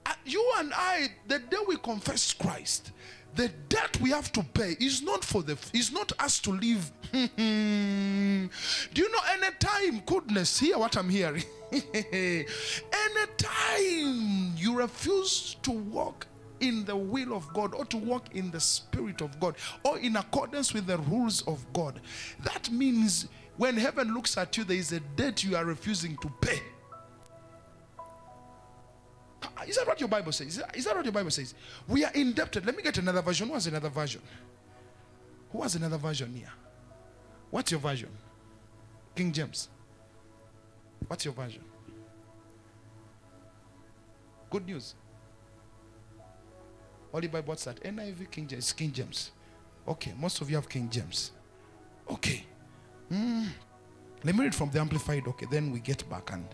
uh, you and I, the day we confess Christ, the debt we have to pay is not for the is not us to live. Do you know any time, goodness, hear what I'm hearing. any time you refuse to walk in the will of God or to walk in the spirit of God or in accordance with the rules of God, that means when heaven looks at you, there is a debt you are refusing to pay. Is that what your Bible says? Is that, is that what your Bible says? We are indebted. Let me get another version. Who has another version? Who has another version here? What's your version? King James. What's your version? Good news. Holy Bible, what's that? NIV, King James. King James. Okay, most of you have King James. Okay. Mm. Let me read from the Amplified. Okay, then we get back and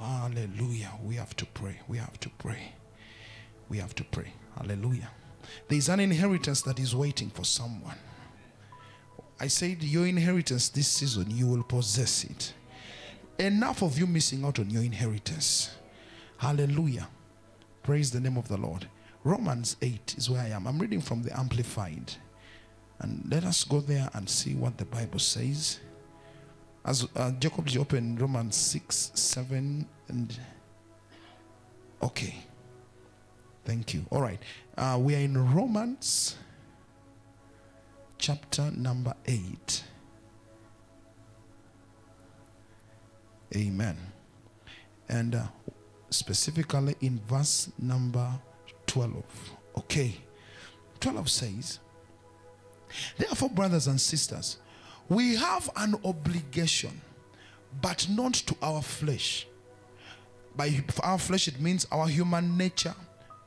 Hallelujah. We have to pray. We have to pray. We have to pray. Hallelujah. There is an inheritance that is waiting for someone. I said, Your inheritance this season, you will possess it. Enough of you missing out on your inheritance. Hallelujah. Praise the name of the Lord. Romans 8 is where I am. I'm reading from the Amplified. And let us go there and see what the Bible says. As uh, Jacob you open Romans 6, 7, and okay. Thank you. All right. Uh, we are in Romans chapter number 8. Amen. And uh, specifically in verse number 12. Okay. 12 says, Therefore, brothers and sisters, we have an obligation, but not to our flesh, By our flesh, it means our human nature,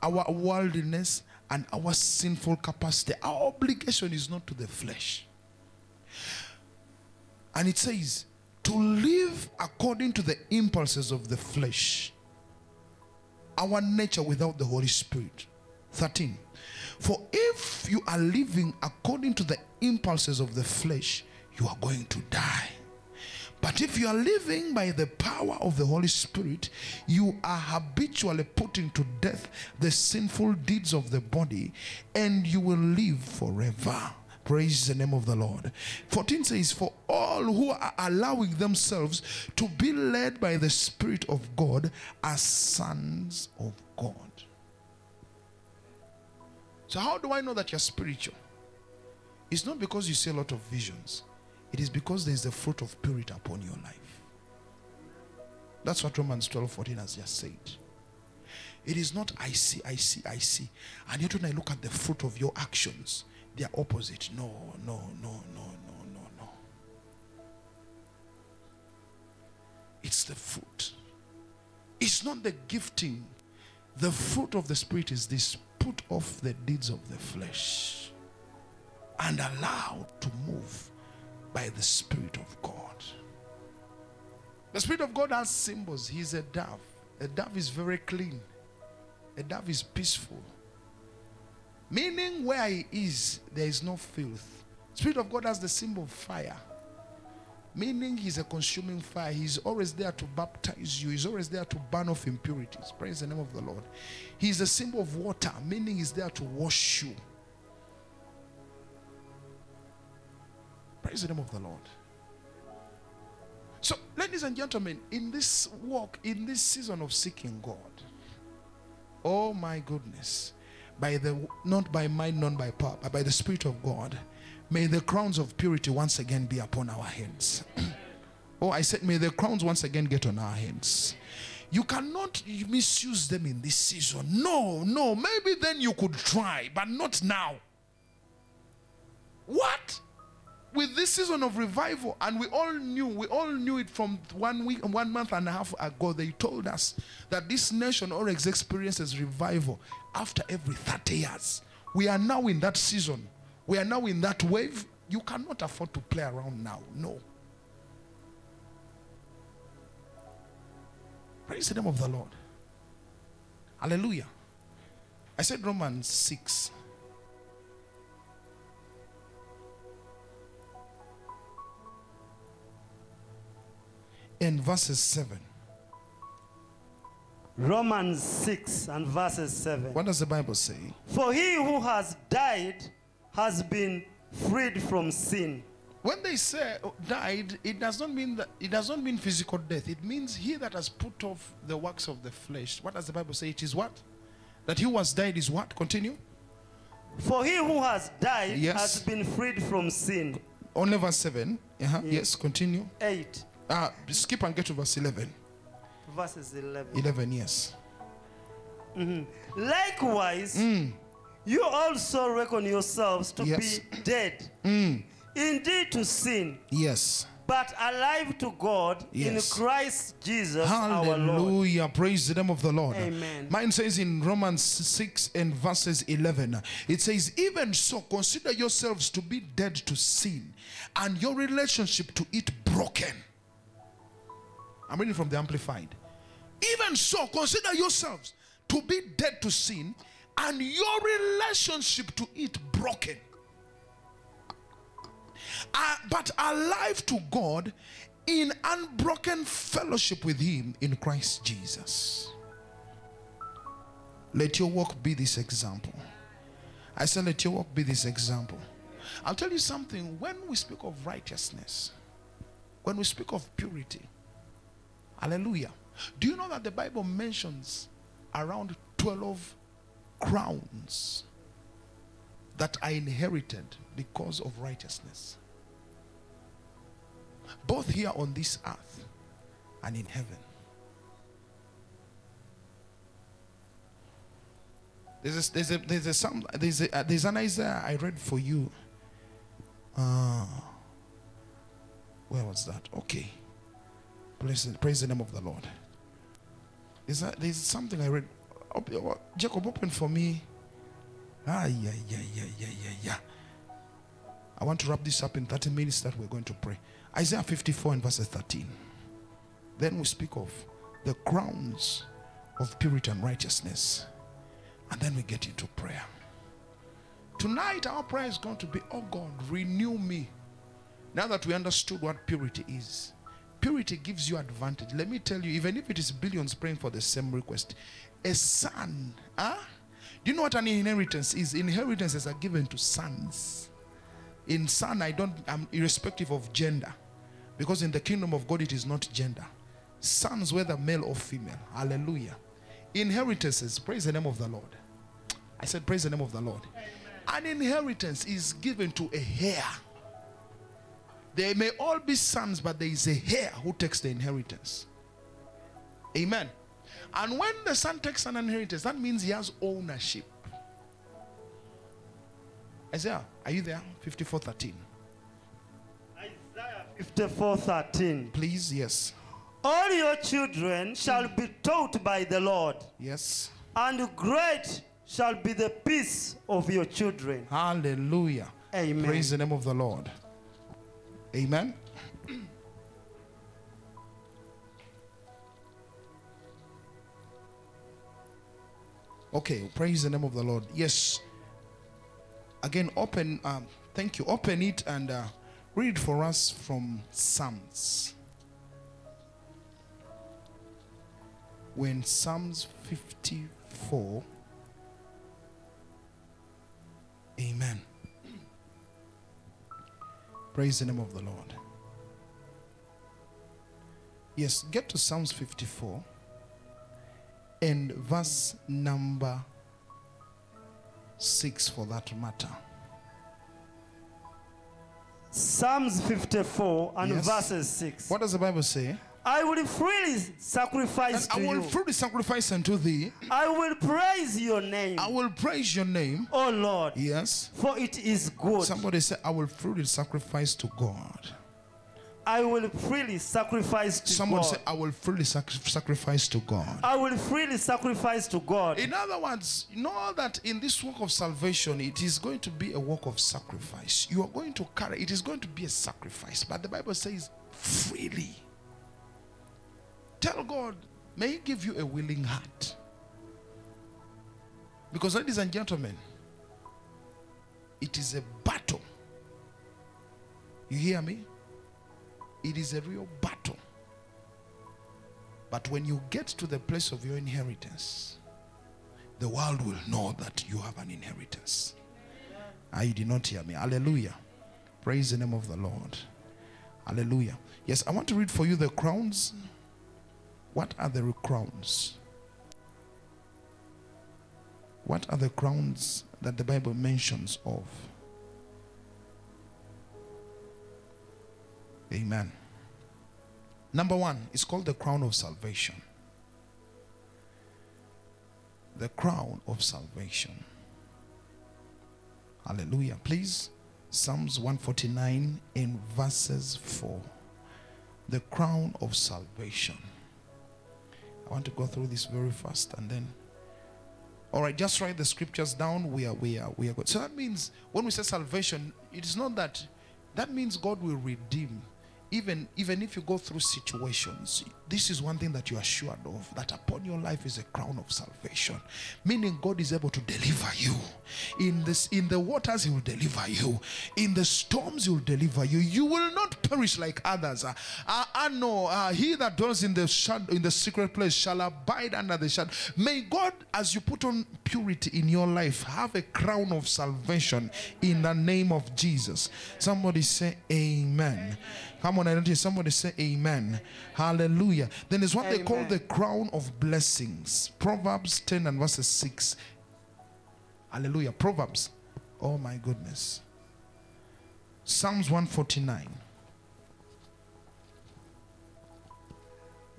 our worldliness, and our sinful capacity. Our obligation is not to the flesh. And it says, to live according to the impulses of the flesh, our nature without the Holy Spirit. 13. For if you are living according to the impulses of the flesh, you are going to die. But if you are living by the power of the Holy Spirit, you are habitually putting to death the sinful deeds of the body, and you will live forever. Praise the name of the Lord. 14 says, For all who are allowing themselves to be led by the Spirit of God are sons of God. So, how do I know that you're spiritual? It's not because you see a lot of visions, it is because there is the fruit of purity upon your life. That's what Romans 12 14 has just said. It is not I see, I see, I see. And yet when I look at the fruit of your actions, they are opposite. No, no, no, no, no, no, no. It's the fruit. It's not the gifting. The fruit of the Spirit is this put off the deeds of the flesh and allow to move by the Spirit of God. The Spirit of God has symbols. He's a dove. A dove is very clean, a dove is peaceful. Meaning, where he is, there is no filth. Spirit of God has the symbol of fire. Meaning, he's a consuming fire. He's always there to baptize you, he's always there to burn off impurities. Praise the name of the Lord. He's a symbol of water, meaning he's there to wash you. Praise the name of the Lord. So, ladies and gentlemen, in this walk, in this season of seeking God, oh my goodness, by the not by mind, not by power, but by the Spirit of God, may the crowns of purity once again be upon our heads. oh, I said, may the crowns once again get on our heads. You cannot misuse them in this season. No, no. Maybe then you could try, but not now. What? With this season of revival, and we all knew, we all knew it from one week, and one month and a half ago. They told us that this nation always experiences revival after every 30 years. We are now in that season. We are now in that wave. You cannot afford to play around now. No. Praise the name of the Lord. Hallelujah. I said Romans 6. And verses 7. Romans 6 and verses 7. What does the Bible say? For he who has died has been freed from sin. When they say oh, died, it does not mean that it does not mean physical death. It means he that has put off the works of the flesh. What does the Bible say? It is what? That he who has died is what? Continue. For he who has died Yes. has been freed from sin. Only verse 7. Uh-huh. Yes, continue. 8 Uh, skip and get to verse 11. verses 11. 11, yes. Mm-hmm. Likewise, mm. you also reckon yourselves to Yes. be dead, mm. indeed to sin, Yes. but alive to God Yes. in Christ Jesus our Lord. Hallelujah. Praise the name of the Lord. Amen. Mine says in Romans 6 and verses 11, it says, Even so, consider yourselves to be dead to sin and your relationship to it broken. I'm reading from the Amplified. Even so, consider yourselves to be dead to sin and your relationship to it broken. Uh, but alive to God in unbroken fellowship with Him in Christ Jesus. Let your walk be this example. I said, let your walk be this example. I'll tell you something. When we speak of righteousness, when we speak of purity, hallelujah. Do you know that the Bible mentions around 12 crowns that are inherited because of righteousness? Both here on this earth and in heaven. There's a, there's a, there's a, some, there's a, uh, there's an Isaiah I read for you. Uh, where was that? Okay. Praise, praise the name of the Lord. Is that there's something I read? Jacob, open for me. Ah, yeah, yeah, yeah, yeah, yeah, yeah. I want to wrap this up in 30 minutes that we're going to pray. Isaiah 54 and verses 13. Then we speak of the crowns of purity and righteousness. And then we get into prayer. Tonight, our prayer is going to be, Oh God, renew me. Now that we understood what purity is, purity gives you advantage. Let me tell you, even if it is billions praying for the same request, a son, huh? Do you know what an inheritance is? Inheritances are given to sons. In son, I don't, I'm irrespective of gender. Because in the kingdom of God, it is not gender. Sons, whether male or female. Hallelujah. Inheritances, praise the name of the Lord. I said, praise the name of the Lord. An inheritance is given to a heir. They may all be sons, but there is a heir who takes the inheritance. Amen. And when the son takes an inheritance, that means he has ownership. Isaiah, are you there? 5413. Isaiah 54:13. Please, yes. All your children shall be taught by the Lord, Yes. and great shall be the peace of your children. Hallelujah. Amen. Praise the name of the Lord. Amen. Okay, praise the name of the Lord. Yes. Again, open. Um, thank you. Open it and uh, read for us from Psalms. When Psalms 54. Amen. Praise the name of the Lord. Yes, get to Psalms 54 and verse number 6 for that matter. Psalms 54 and Yes. verses 6. What does the Bible say? I will freely sacrifice And to I will you. freely sacrifice unto thee. I will praise your name, I will praise your name. Oh Lord, Yes. for it is good. Somebody say, I will freely sacrifice to God. I will freely sacrifice to Someone God. say, I will freely sac- sacrifice to God. I will freely sacrifice to God. In other words, you know that in this work of salvation, it is going to be a work of sacrifice. You are going to carry, it is going to be a sacrifice. But the Bible says, freely. Tell God, may He give you a willing heart. Because, ladies and gentlemen, it is a battle. You hear me? It is a real battle. But when you get to the place of your inheritance, the world will know that you have an inheritance. Ah, you did not hear me. Hallelujah. Praise the name of the Lord. Hallelujah. Yes, I want to read for you the crowns. What are the crowns? What are the crowns that the Bible mentions of? Amen. Number one is called the crown of salvation. The crown of salvation. Hallelujah. Please, Psalms 149 in verses 4. The crown of salvation. I want to go through this very fast and then. All right, just write the scriptures down. We are, we are, we are good. So that means when we say salvation, it is not that. That means God will redeem even even if you go through situations this is one thing that you are assured of that upon your life is a crown of salvation. Meaning god is able to deliver you. In this in the waters he will deliver you. In the storms he will deliver you. You will not perish like others. Uh, uh, no. Uh, he that dwells in the shadow in the secret place shall abide under the shadow. May god as you put on purity in your life have a crown of salvation in the name of jesus. Somebody say amen Come on, I don't hear somebody say amen. Hallelujah. Then there's what they call the crown of blessings. Proverbs 10 and verses 6. Hallelujah. Proverbs. Oh my goodness. Psalms 149.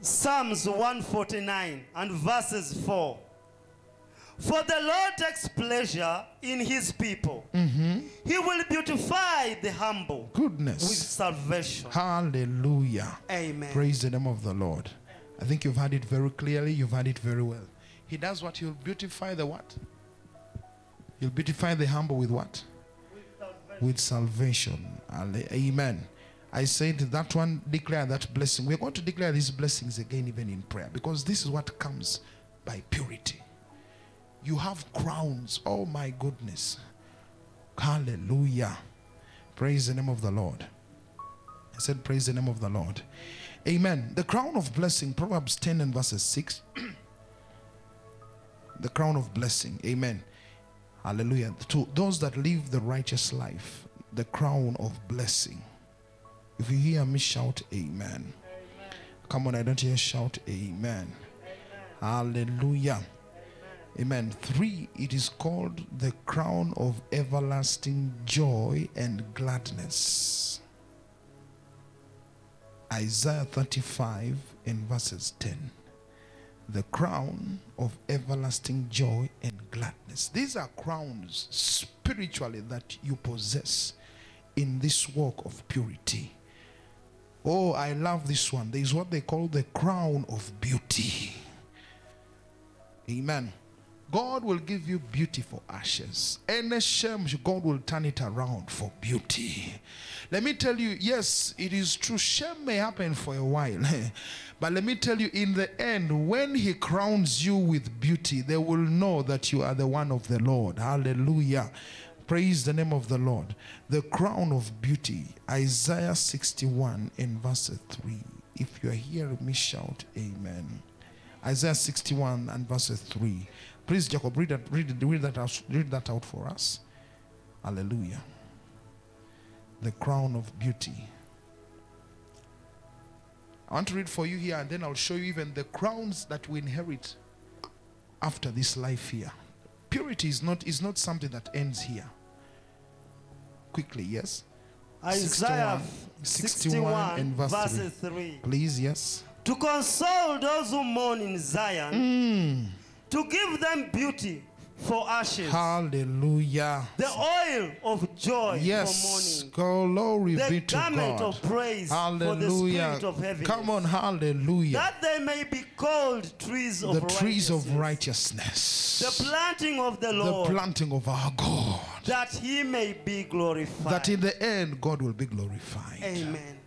Psalms 149 and verses 4. For the Lord takes pleasure in his people. Mm-hmm. He will beautify the humble goodness with salvation. Hallelujah. Amen. Praise the name of the Lord. I think you've heard it very clearly, you've heard it very well. He does what? He'll beautify the what? He'll beautify the humble with what? With salvation. Ale- Amen. I said that one, declare that blessing. We're going to declare these blessings again, even in prayer, because this is what comes by purity. You have crowns. Oh my goodness. Hallelujah. Praise the name of the Lord. I said, Praise the name of the Lord. Amen. The crown of blessing, Proverbs 10 and verses 6. the crown of blessing. Amen. Hallelujah. To those that live the righteous life, the crown of blessing. If you hear me shout, Amen. Come on, I don't hear shout, Amen. Hallelujah. Amen. Three, it is called the crown of everlasting joy and gladness. Isaiah 35 and verses 10. The crown of everlasting joy and gladness. These are crowns spiritually that you possess in this walk of purity. Oh, I love this one. There is what they call the crown of beauty. Amen. God will give you beauty for ashes. Any shame, God will turn it around for beauty. Let me tell you, yes, it is true. Shame may happen for a while. but let me tell you, in the end, when He crowns you with beauty, they will know that you are the one of the Lord. Hallelujah. Praise the name of the Lord. The crown of beauty. Isaiah 61 in verse 3. If you are hearing me, shout Amen. Isaiah 61 and verse 3. Please, Jacob, read that, read, read, that out, read that out for us. Hallelujah. The crown of beauty. I want to read for you here, and then I'll show you even the crowns that we inherit after this life here. Purity is not, is not something that ends here. Quickly, yes? Isaiah 61 61, and verse verses 3. Please, yes? To console those who mourn in Zion, mm. To give them beauty for ashes, Hallelujah. the oil of joy Yes, for mourning, glory the be to garment God. of praise for the Hallelujah. spirit of heaviness, Come on, hallelujah. that they may be called trees of the trees of righteousness, righteousness. the planting of the Lord. The planting of our God. that he may be glorified. That in the end, God will be glorified. Amen.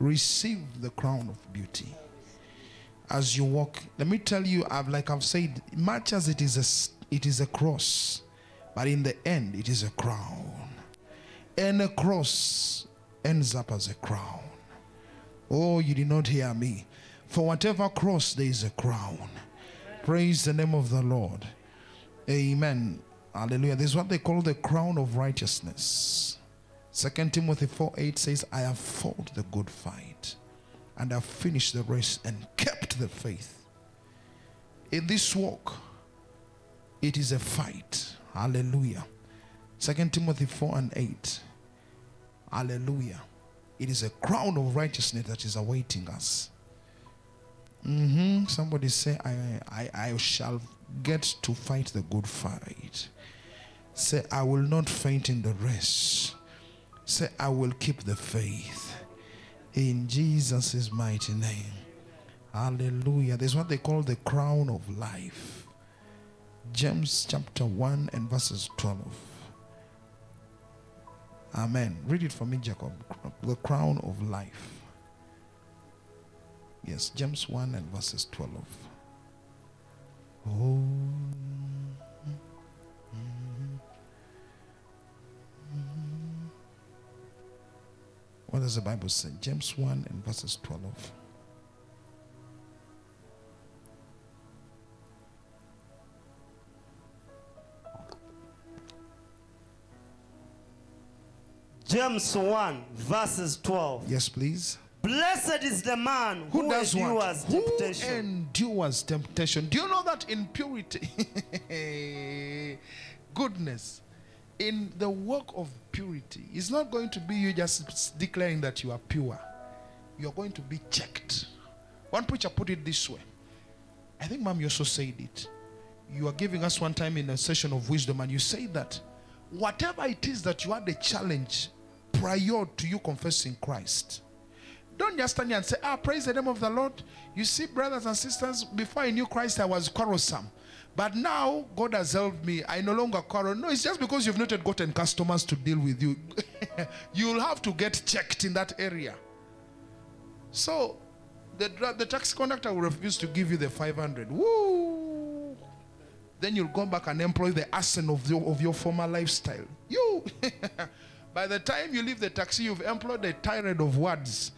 Receive the crown of beauty. As you walk, let me tell you, I've, like I've said, much as it is a, it is a cross, but in the end, it is a crown. And a cross ends up as a crown. Oh, you did not hear me. For whatever cross, there is a crown. Praise the name of the Lord. Amen. Hallelujah. This is what they call the crown of righteousness. Second Timothy 4 8 says, I have fought the good fight and have finished the race and kept the faith. In this walk, it is a fight. Hallelujah. Second Timothy 4 and 8. Hallelujah. It is a crown of righteousness that is awaiting us. Mhm. Somebody say, I, I, I shall get to fight the good fight. Say, I will not faint in the race. Say, I will keep the faith. In Jesus' mighty name. Hallelujah. There's what they call the crown of life. James chapter 1 and verses 12. Amen. Read it for me, Jacob. The crown of life. Yes, James 1 and verses 12. Oh. What does the Bible say? James 1 and verses 12. James 1, verses 12. Yes, please. Blessed is the man who, Who does endures what? temptation. Who endures temptation? Do you know that in purity, goodness, in the work of purity, it's not going to be you just declaring that you are pure. You are going to be checked. One preacher put it this way. I think, Mom, you also said it. You are giving us one time in a session of wisdom, and you say that whatever it is that you had a challenge prior to you confessing Christ, Don't just stand here and say, Ah, praise the name of the Lord. You see, brothers and sisters, before I knew Christ, I was quarrelsome. But now God has helped me. I no longer quarrel. No, it's just because you've not yet gotten customers to deal with you. You'll have to get checked in that area. So the, the taxi conductor will refuse to give you the 500. Woo! Then you'll go back and employ the arson of your, of your former lifestyle. You! By the time you leave the taxi, you've employed a tirade of words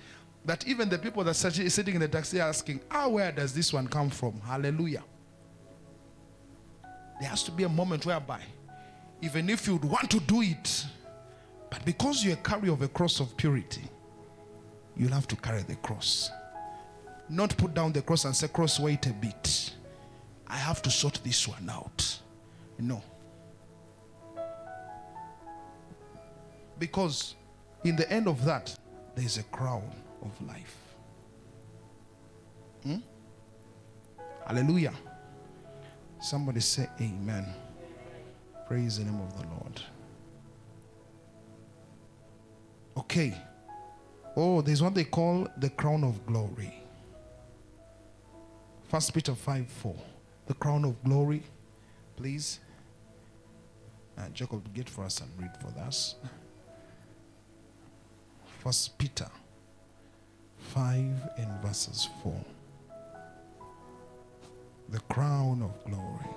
that even the people that are sitting in the taxi are asking, ah, where does this one come from? Hallelujah. There has to be a moment whereby, even if you'd want to do it, but because you're a carrier of a cross of purity, you'll have to carry the cross. Not put down the cross and say, Cross, wait a bit. I have to sort this one out. No. Because in the end of that, there is a crown of life. Hmm? Hallelujah. Somebody say amen. Praise the name of the Lord. Okay. Oh, there's what they call the crown of glory. First Peter 5 4. The crown of glory. Please. Uh, Jacob, get for us and read for us. First Peter 5 and verses 4. The crown of glory.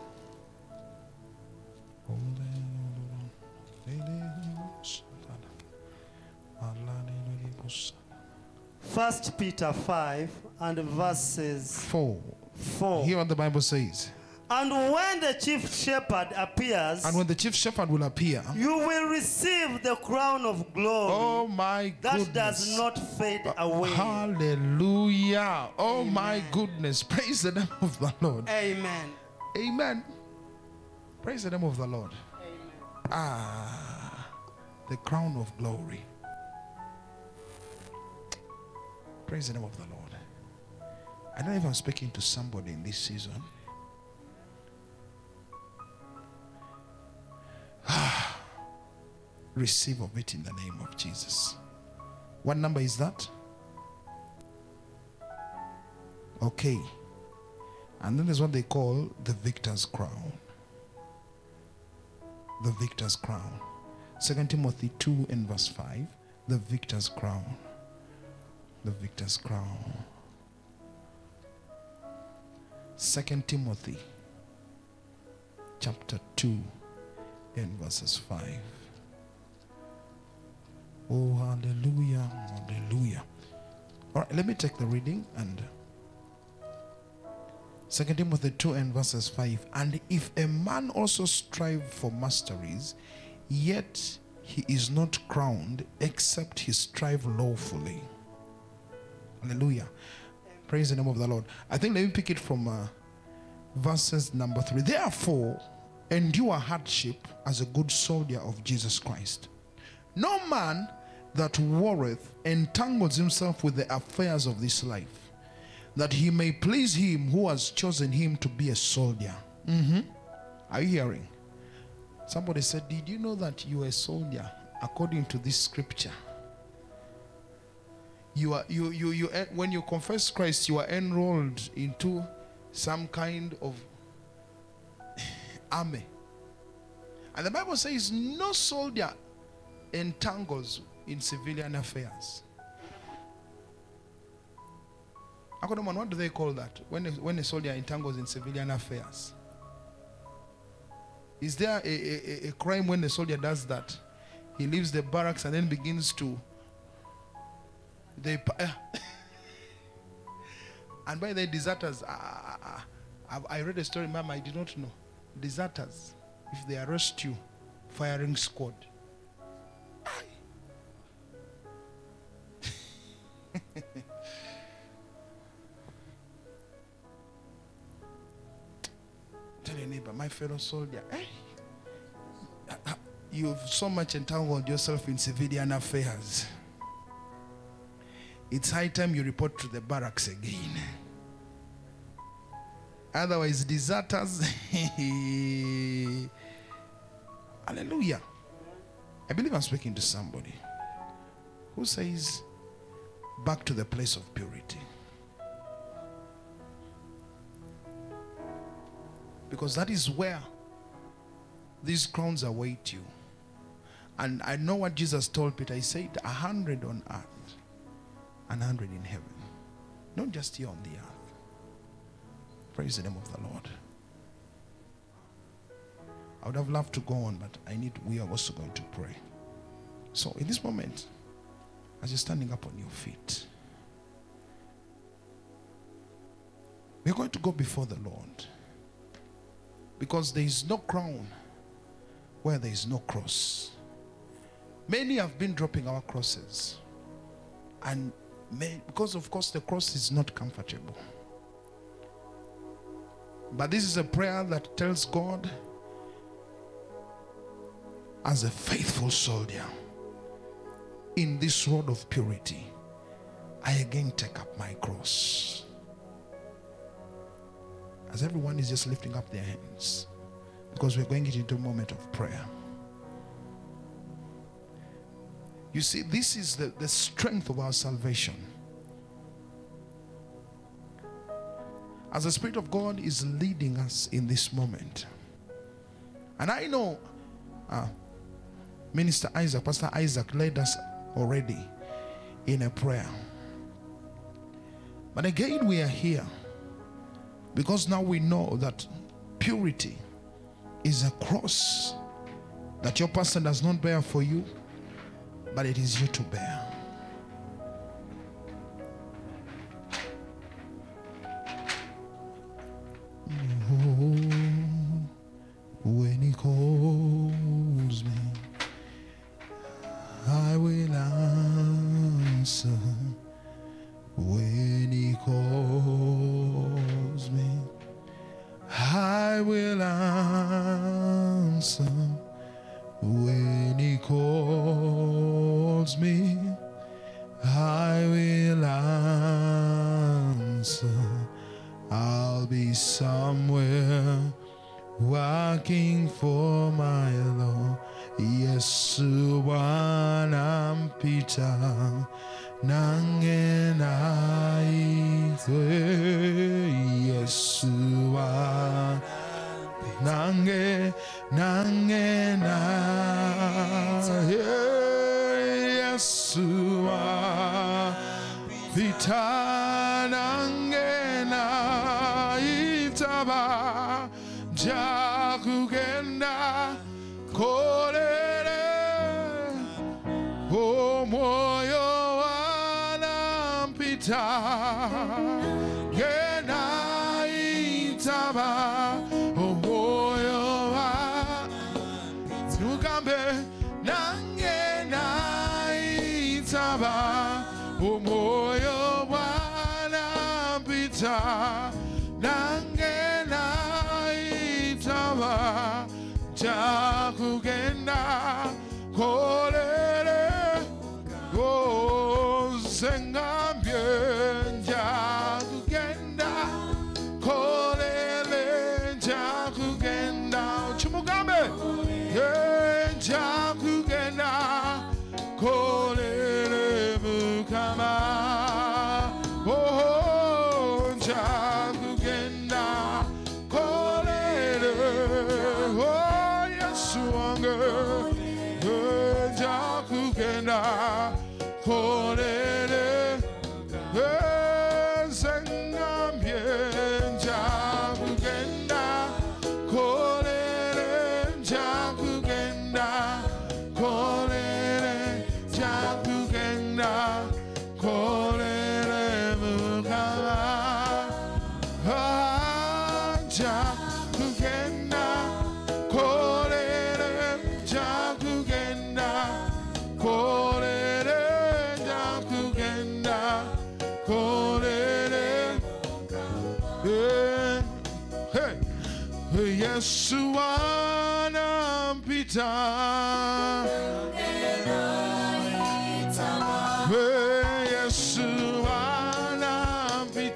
First Peter 5 and verses 4. 4. Hear what the Bible says. And when the chief shepherd appears, And when the chief shepherd will appear, you will receive the crown of glory oh my goodness. that does not fade away. Hallelujah. Oh my goodness. Praise the name of the Lord. Amen. Amen. Praise the name of the Lord. Ah, the crown of glory. Praise the name of the Lord. I don't know if I'm speaking to somebody in this season. Receive of it in the name of Jesus. What number is that? Okay. And then there's what they call the victor's crown. The victor's crown. Second Timothy 2 and verse 5. The victor's crown. The victor's crown. Second Timothy chapter 2 and verses 5. Oh, hallelujah, hallelujah. All right, let me take the reading and Second Timothy 2 and verses 5. And if a man also strive for masteries, yet he is not crowned, except he strive lawfully. Hallelujah. Praise the name of the Lord. I think let me pick it from uh, verses number 3. Therefore, endure hardship as a good soldier of Jesus Christ. No man that warreth entangles himself with the affairs of this life that he may please him who has chosen him to be a soldier. Mhm. Are you hearing? Somebody said, Did you know that you are a soldier according to this scripture? You are you you you when you confess Christ, you are enrolled into some kind of army. And the Bible says no soldier entangles in civilian affairs. Akodoman, what do they call that? When a, when a soldier entangles in civilian affairs? Is there a, a, a- a crime when the soldier does that? He leaves the barracks and then begins to. They, eh. and by the deserters, ah, ah, ah, I I read a story, ma'am, I did not know. Deserters, if they arrest you, firing squad. Tell your neighbor, my fellow soldier, eh? You've so much entangled yourself in civilian affairs. It's high time you report to the barracks again. Otherwise, deserters. Hallelujah. I believe I'm speaking to somebody who says, back to the place of purity. Because that is where these crowns await you. And I know what Jesus told Peter. He said, a hundred on earth, and a hundred in heaven. Not just here on the earth. Praise the name of the Lord. I would have loved to go on, but I need we are also going to pray. So in this moment, as you're standing up on your feet, we're going to go before the Lord. Because there is no crown where there is no cross. Many have been dropping our crosses. And may, because, of course, the cross is not comfortable. But this is a prayer that tells God, as a faithful soldier in this road of purity, I again take up my cross. As everyone is just lifting up their hands, because we're going into a moment of prayer. You see, this is the, the strength of our salvation. As the Spirit of God is leading us in this moment. And I know uh, Minister Isaac, Pastor Isaac led us already in a prayer. But again, we are here because now we know that purity is a cross that your pastor does not bear for you, but it is you to bear.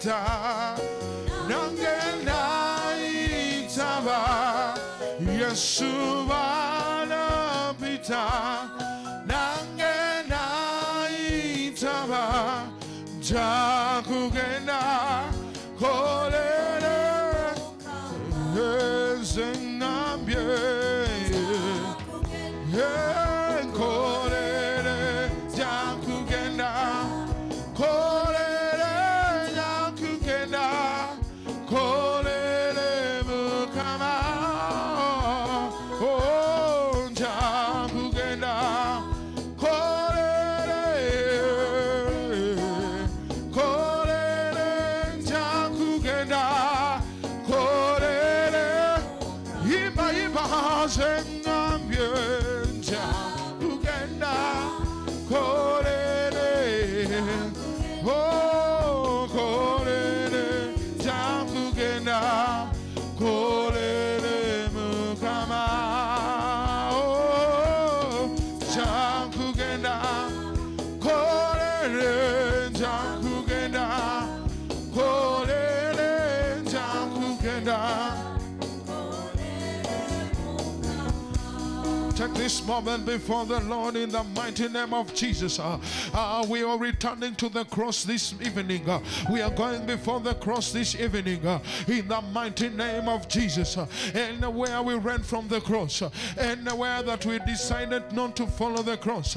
Anampita nange naitaba Yesu this moment before the Lord in the mighty name of Jesus. Uh, uh, we are returning to the cross this evening. Uh, we are going before the cross this evening uh, in the mighty name of Jesus. Uh, anywhere we ran from the cross, uh, anywhere that we decided not to follow the cross,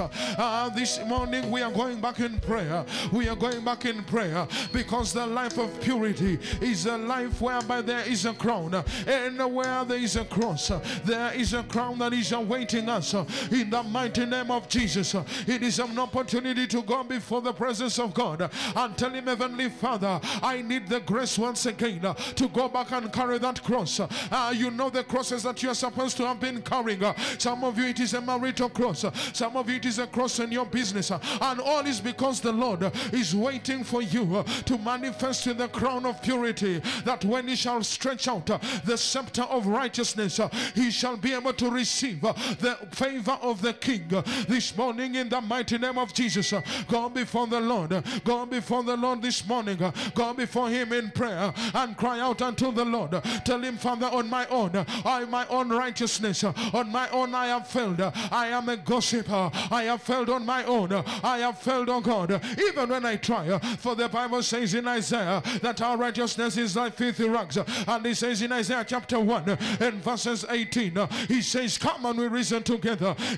this morning we are going back in prayer. We are going back in prayer because the life of purity is a life whereby there is a crown. Anywhere there is a cross, there is a crown that is awaiting us uh, in the mighty name of Jesus. Uh, It is an opportunity to go before the presence of God uh, and tell Him, Heavenly Father, I need the grace once again uh, to go back and carry that cross. Uh, uh you know the crosses that you are supposed to have been carrying. Uh, some of you, it is a marital cross. Some of you, it is a cross in your business. And all is because the Lord is waiting for you to manifest in the crown of purity. That when He shall stretch out the scepter of righteousness, He shall be able to receive the favor of the King. This morning, in the mighty name of Jesus, go before the Lord. Go before the Lord this morning. Go before Him in prayer and cry out unto the Lord. Tell Him, Father, on my own, I my own righteousness, on my own I have failed. I am a gossiper. I have failed on my own. I have failed, on God, uh, even when I try. For the Bible says in Isaiah that our righteousness is like filthy rags. And He says in Isaiah chapter 1 uh, and verses 18, uh, He says, Come and we reason together,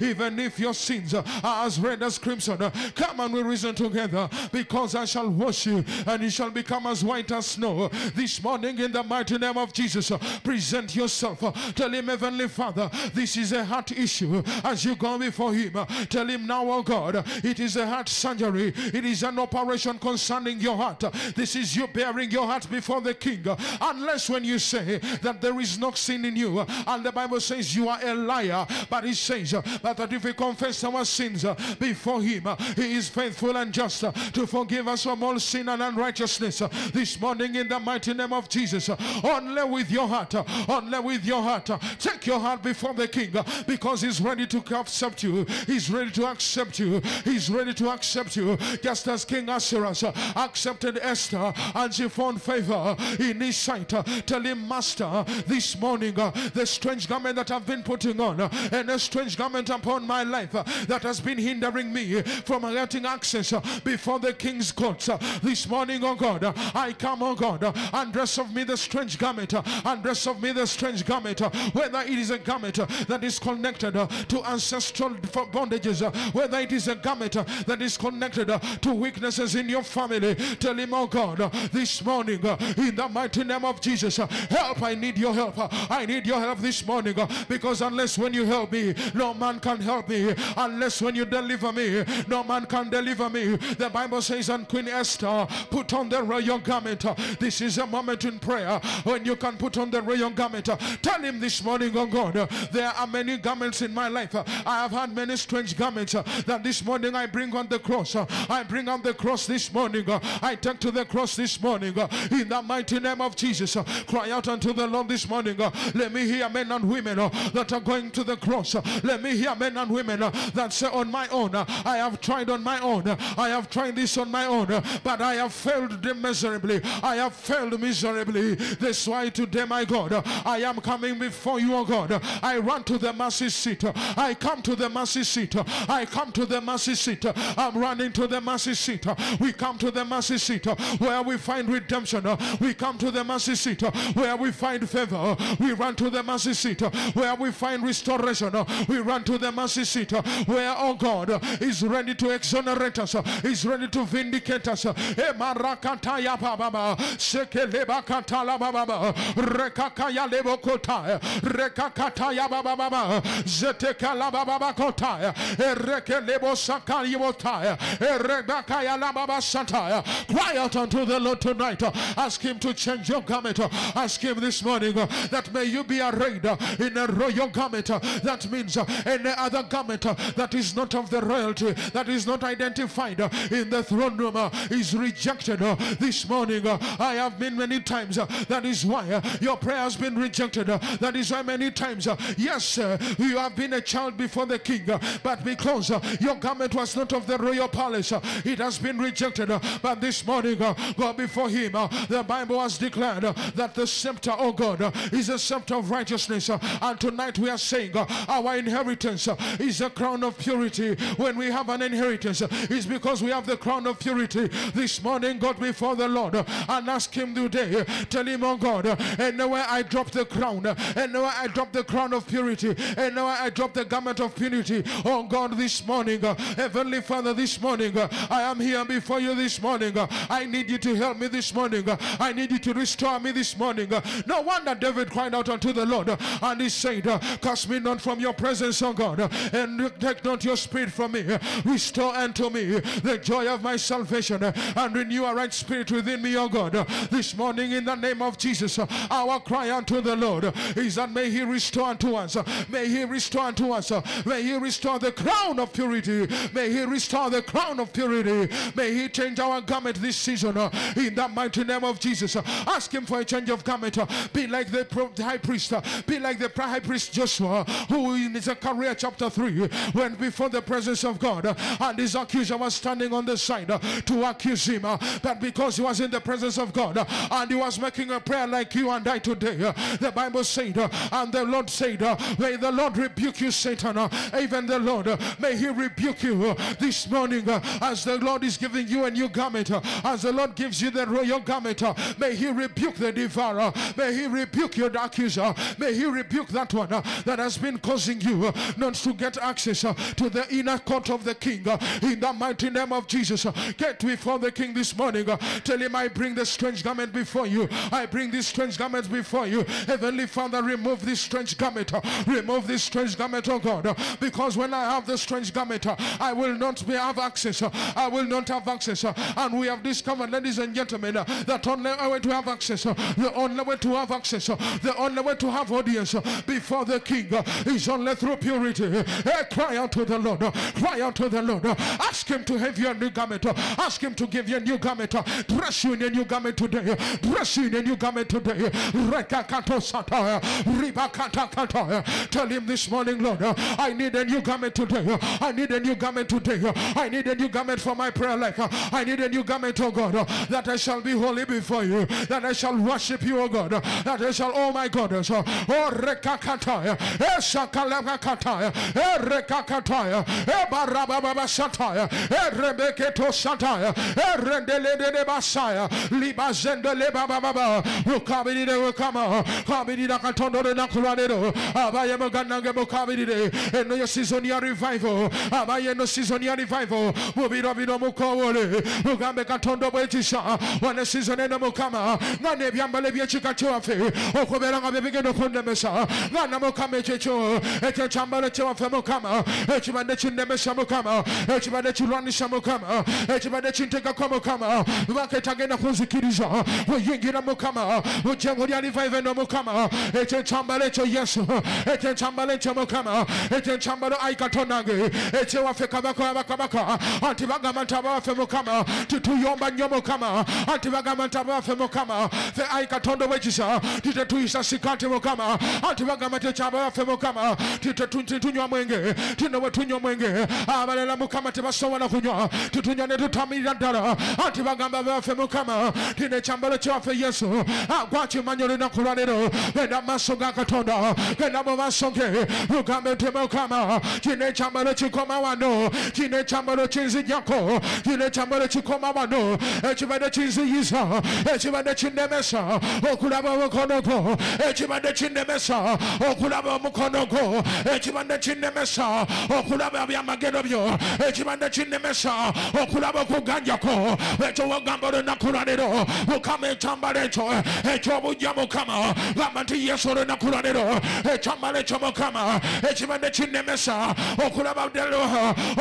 even if your sins are as red as crimson. Come and we reason together, because I shall wash you, and you shall become as white as snow. This morning, in the mighty name of Jesus, present yourself. Tell Him, Heavenly Father, this is a heart issue. As you go before Him, tell Him now, oh God, it is a heart surgery. It is an operation concerning your heart. This is you baring your heart before the King. Unless when you say that there is no sin in you, and the Bible says you are a liar, but it says uh, that if we confess our sins uh, before Him, uh, He is faithful and just uh, to forgive us from all sin and unrighteousness. Uh, this morning, in the mighty name of Jesus, uh, only with your heart, only with your heart, take your heart before the King because He's ready to accept you. He's ready to accept you. He's ready to accept you, just as King Ahasuerus accepted Esther and she found favor in his sight. Tell him, Master, this morning, the strange garment that I've been putting on, and garment upon my life uh, that has been hindering me from getting access uh, before the king's courts. Uh, This morning, oh God, uh, I come, oh God, uh, and dress of me the strange garment, uh, and dress of me the strange garment, uh, whether it is a garment uh, that is connected to ancestral bondages, whether it is a garment that is connected to weaknesses in your family. Tell him, oh God, this morning, in the mighty name of Jesus, help, I need your help. I need your help this morning because unless when you help me, no man can help me. Unless when you deliver me, no man can deliver me. The Bible says, and Queen Esther put on the royal garment. This is a moment in prayer when you can put on the royal garment. Tell him this morning, oh God, there are many garments in my life. I have had many strange garments that this morning I bring on the cross. I bring on the cross this morning. I take to the cross this morning. In the mighty name of Jesus, cry out unto the Lord this morning. Let me hear men and women that are going to the cross. Let me hear men and women uh, that say, On my own, uh, I have tried on my own. uh, I have tried this on my own, uh, but I have failed miserably. I have failed miserably. That's why today, my God, uh, I am coming before you, oh God. I run to the mercy seat. Uh, I come to the mercy seat. I come to the mercy seat. I'm running to the mercy seat. We come to the mercy seat where we find redemption. We come to the mercy seat where we find favor. We run to the mercy seat where we find restoration. We run to the mercy seat uh, where, oh God, uh, is ready to exonerate us, uh, is ready to vindicate us. Eh, Rekakaya lebo kotaya, sataya. Cry out unto the Lord tonight. Uh, ask Him to change your garment. Uh, ask Him this morning uh, that may you be arrayed in a royal garment. That means uh, any other garment uh, that is not of the royalty, that is not identified uh, in the throne room, uh, is rejected uh, this morning. Uh, I have been many times. That is why your prayer has been rejected. That is why many times, yes, you have been a child before the king, but because your garment was not of the royal palace, it has been rejected. But this morning, go before him. The Bible has declared that the scepter, oh God, is a scepter of righteousness. And tonight we are saying our inheritance uh, is a crown of purity. When we have an inheritance, uh, it's because we have the crown of purity. This morning, God before the Lord uh, and ask Him today, tell Him, oh God, uh, and where I drop the crown, uh, and where I drop the crown of purity, and where I drop the garment of purity. Oh God, this morning, uh, Heavenly Father, this morning, I am here before you this morning. I need you to help me this morning. I need you to restore me this morning. No wonder David cried out unto the Lord, and he said, Cast me not from your presence, O God, uh, and take not your spirit from me. Restore unto me the joy of my salvation, and renew a right spirit within me, O God. This morning, in the name of Jesus, our cry unto the Lord is that may He restore unto us, may He restore unto us, may He restore the crown of purity, may He restore the crown of purity, may He change our garment this season in the mighty name of Jesus. Ask Him for a change of garment. Be like the high priest, be like the high priest Joshua, who in Zechariah chapter 3 went before the presence of God, and his accuser was standing on the side to accuse him. But because he was in the presence of God and he was making a prayer like you and I today, the Bible said, and the Lord said, May the Lord rebuke you, Satan. Even the Lord, may he rebuke you this morning as the Lord is giving you a new garment, as the Lord gives you the royal garment. May he rebuke the devourer. May he rebuke your accuser. May he rebuke that one that has been causing you uh, not to get access uh, to the inner court of the king. uh, In the mighty name of Jesus, uh, get before the king this morning. Uh, tell him, I bring the strange garment before you. I bring this strange garment before you. Heavenly Father, remove this strange garment. Uh, remove this strange garment, oh God. Because when I have the strange garment, I will not be have access. I will not have access. And we have discovered, ladies and gentlemen, that only way to have access, the only way to have access, the only way to have audience before the king is only through purity. Eh, Cry out to the Lord. Cry out to the Lord. Ask him to have you a new garment. Ask him to give you a new garment. Dress you in a new garment today. Dress you in a new garment today. Tell him this morning, Lord, I need a new garment today. I need a new garment today. I need a new garment for my prayer life. I need a new garment, oh God, that I shall be holy before you, that I shall worship you, oh God, that I shall, oh my God, oh rekakataya, eh shakalakataya, eh rekakataya, eh barababa sataya, eh rebeketo sataya, eh rendelede basaya, libazende lebababa, ukabidi de ukama, kabidi da katondo de nakuradero, abaye maganange mukabidi de, eno yo season ya revival, abaye no season ya revival, mubiro bino mukowole, mugambe katondo bwekisa, wane season eno mukama, ngane ebyambalo ebyekika kyaffe okubeera nga bye bigenda okundemesa nga namukama ekyekyo ekyo ekyambalo kyewaffe mukama ekibadde kinnemesa mukama ekibadde kirwanisa mukama ekibadde kintegako mukama lubaka etagenda kunzikiriza bweyingira mukama mujengo lya revive no mukama ekyo ekyambalo ekyo yesu ekyo ekyambalo ekyo mukama ekyo ekyambalo ayi katondange ekyewaffe kabaka wabakabaka anti bagamba nti abawaffe mukama tituyomba nnyo mukama anti bagamba nti abawaffe mukama fe ayi katonda obwekisa titetuyisa sika nti mukama anti bagamba nti ekyabawaffe mukama titunywa mwenge tino tunywa mwenge abalala mukama tebasobola kunywa tutunywa ne tutamirira ddala. Anti bagamba baffe mukama tino ekyambalo kyaffe yesu. Gwakimanya olunaku lwalero genda maaso ga katonda genda mu maaso ge. Lugambe nti mukama kino ekyambalo kikoma wano kino ekyambalo kinzijjako kino ekyambalo kikoma wano. Ekibadde kinziyiza ekibadde kinnemesa okulaba omukono gwo. Ekibadde kinnemesa okulaba omukono gwo ekibadde kinnemesa okulaba byamagero byo. Ekibadde kinnemesa okulaba okuganjako. Ekyo wagamba olunaku lwalero mukama ekyambalo ekyo ekyobujja mukama. Gamba nti yesu olunaku lwalero ekyambalo ekyo mukama. Ekibadde kinnemesa okulaba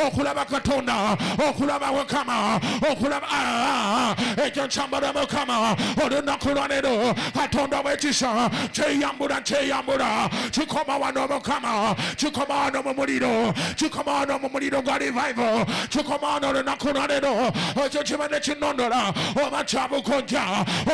okulaba katonda okulaba mukama okulaba Ah, ekyo kyambalo mukama. Olunaku lwalero katonda wekisa kyeyambula kyeyambula. Kikoma wano mukama kikoma wano mu muliro kikoma wano mu muliro gwa revival kikoma wano olunaku lwalero ekyo kibadde kinondola oba kyabukonja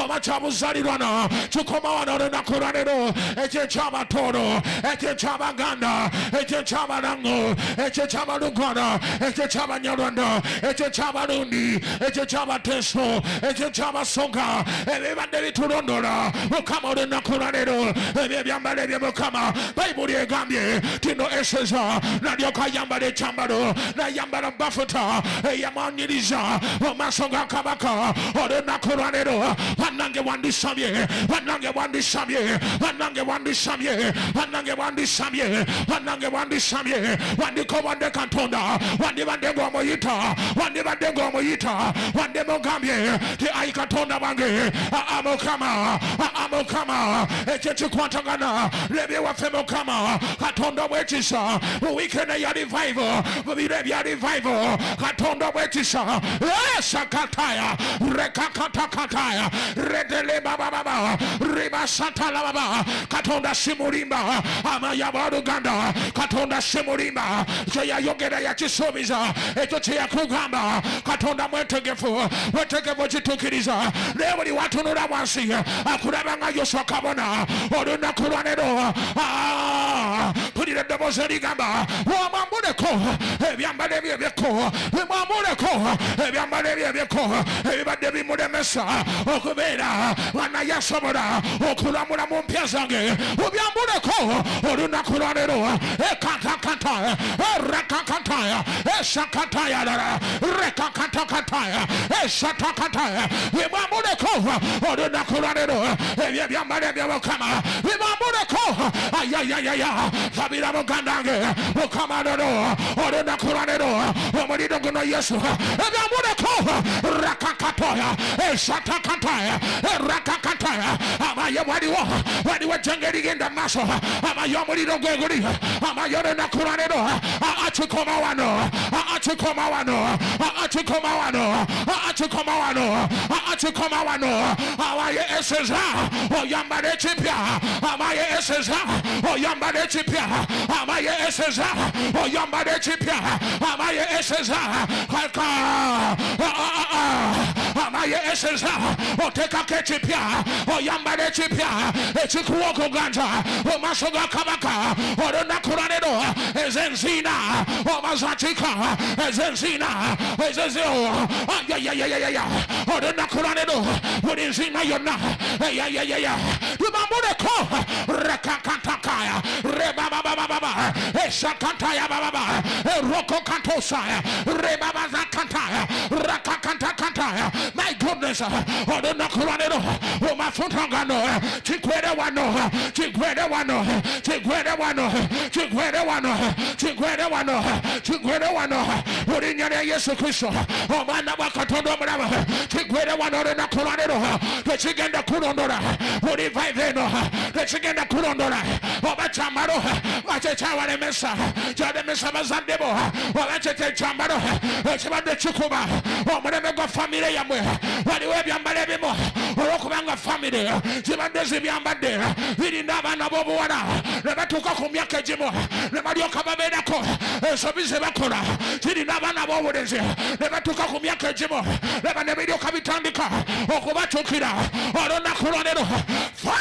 oba kyabuzalirwana kikoma wano olunaku lwalero ekyo ekyabatooro ekyo ekyabaganda ekyo ekyabalango ekyo ekyabalugwana ekyo ekyabanyarwanda ekyo ekyabalundi ekyo ekyabateso ekyo ekyabasonga ebibadde bitulondola mukama olunaku lwalero ebyo ebyambalo ebyo mukama bayibuli egambye tino eseza nalyoka ayambala ekyambalo nayambala bafuta eyamwanyiriza mu maaso ga kabaka olunaku lwalero bannange wandisabye bannange wandisabye bannange wandisabye bannange wandisabye bannange wandisabye wandiko wande katonda wandibadde ng'omuyita wandibadde ng'omuyita wande mugambye ti ayi katonda wange aa mukama aa mukama ekyo kikwatagana nebyewaffe mukama bwekisa wikene ya revival mu bya revival. Katonda bwekisa esakataya rekakatakataya redelebabababa ribasatalababa katonda simulimba amaya oluganda katonda simulimba kyeyayogera yakisuubiza ekyo kyeyakugamba katonda mwetegefu mwetegefu kitukiriza naye buli watunula wansi akulaba nga yoswa kabona. Olunaku lwanero tulira eddoboozi erigamba wamwambuleko ebyambalo ebyo ebyekko wemwambuleko ebyambalo ebyo ebyekko ebibadde bimulemesa okubeera wanayasobola okulamula mu mpya zange obyambuleko olunaku lwalero ekatakataya erekakataya esakataya lala rekakatakataya esatakataya wemwambuleko olunaku lwalero ebyo ebyambalo ebyo mukama ayayayaya sabira mugandange mukama lero olunaku lwanero omuliro guno yesu ebyambuleko rakakatoya esatakataya erakakataya. Amaye waliwo waliwo ejjenge erigenda maaso amaye omuliro gwe guli. Amaye olunaku lwanero akikoma wano akikoma wano akikoma wano akikoma wano akikoma wano. Amaye eseza oyambala ekipya amaye eseza oyambala amaye eseza. Oh, oyambala ekipya amaye eseza. Kaka ah, ah, ah, amaye eseza. Oh, Otekako ekipya oyambala oh, ekipya ekikuwa okuganza omaaso ga kabaka. Olunaku lwanero ezenziina omazakika ezenziina ezezeo olunaku lwanero buli nziina yonna eyayayaya tubambuleko rekakatakaya rebababababa esakataya bababa erokokatosaya eh, eh, rebabazakataya rakakantakataya my goodness eh, olunaku lwanero omafuta ngano kikwere wano kikwere wano kikwere wano kikwere wano kikwere wano kikwere wano lya yesu kristo omwana bwa katonda omulaba kikwere wano olunaku lwanero tekigenda kulondola mu revive eno tekigenda kulondola oba kyambalo bakyekyavalemesa kyalemesa bazadde bo oba kyekyekyambalo ekibadde kikuba gwa famire yammwe waliwo ebyambalo ebimu olwokubanga famire zibadde zibyambadde birinda abaana b'obuwala ne batuuka ku myaka egimu ne balyoka babeerako ensobi ze bakola zirinda abaana b'obulenzi ne batuuka ku myaka egimu leba ne biryoka bitandika okubatuukira olunaku lwanero fa!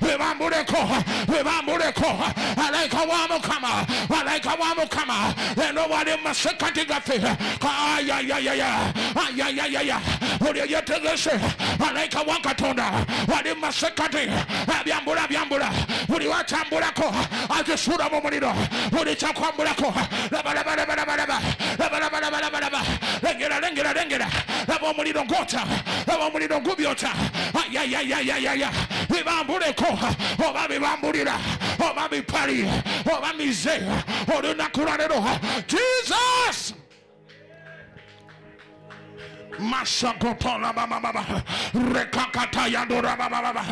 Bibambuleko bibambuleko alayika wa mukama. Alayika wa mukama eno wali mumasekati gaffe. Ayayayaya ayayayaya olyo malaika wa katonda wali mumasekati byambula byambula buli wakyambulako akisuula mu muliro buli kyakwambulako labalabalabalaba labalabalabalaba lengera lengera lengera. Laba omuliro ngota laba omuliro gubyota ayayayayayaya bibambuleko oba bibambulira oba bipali oba mize. Olunaku lwalero jesus Masakotola baba baba rekakata yandora baba baba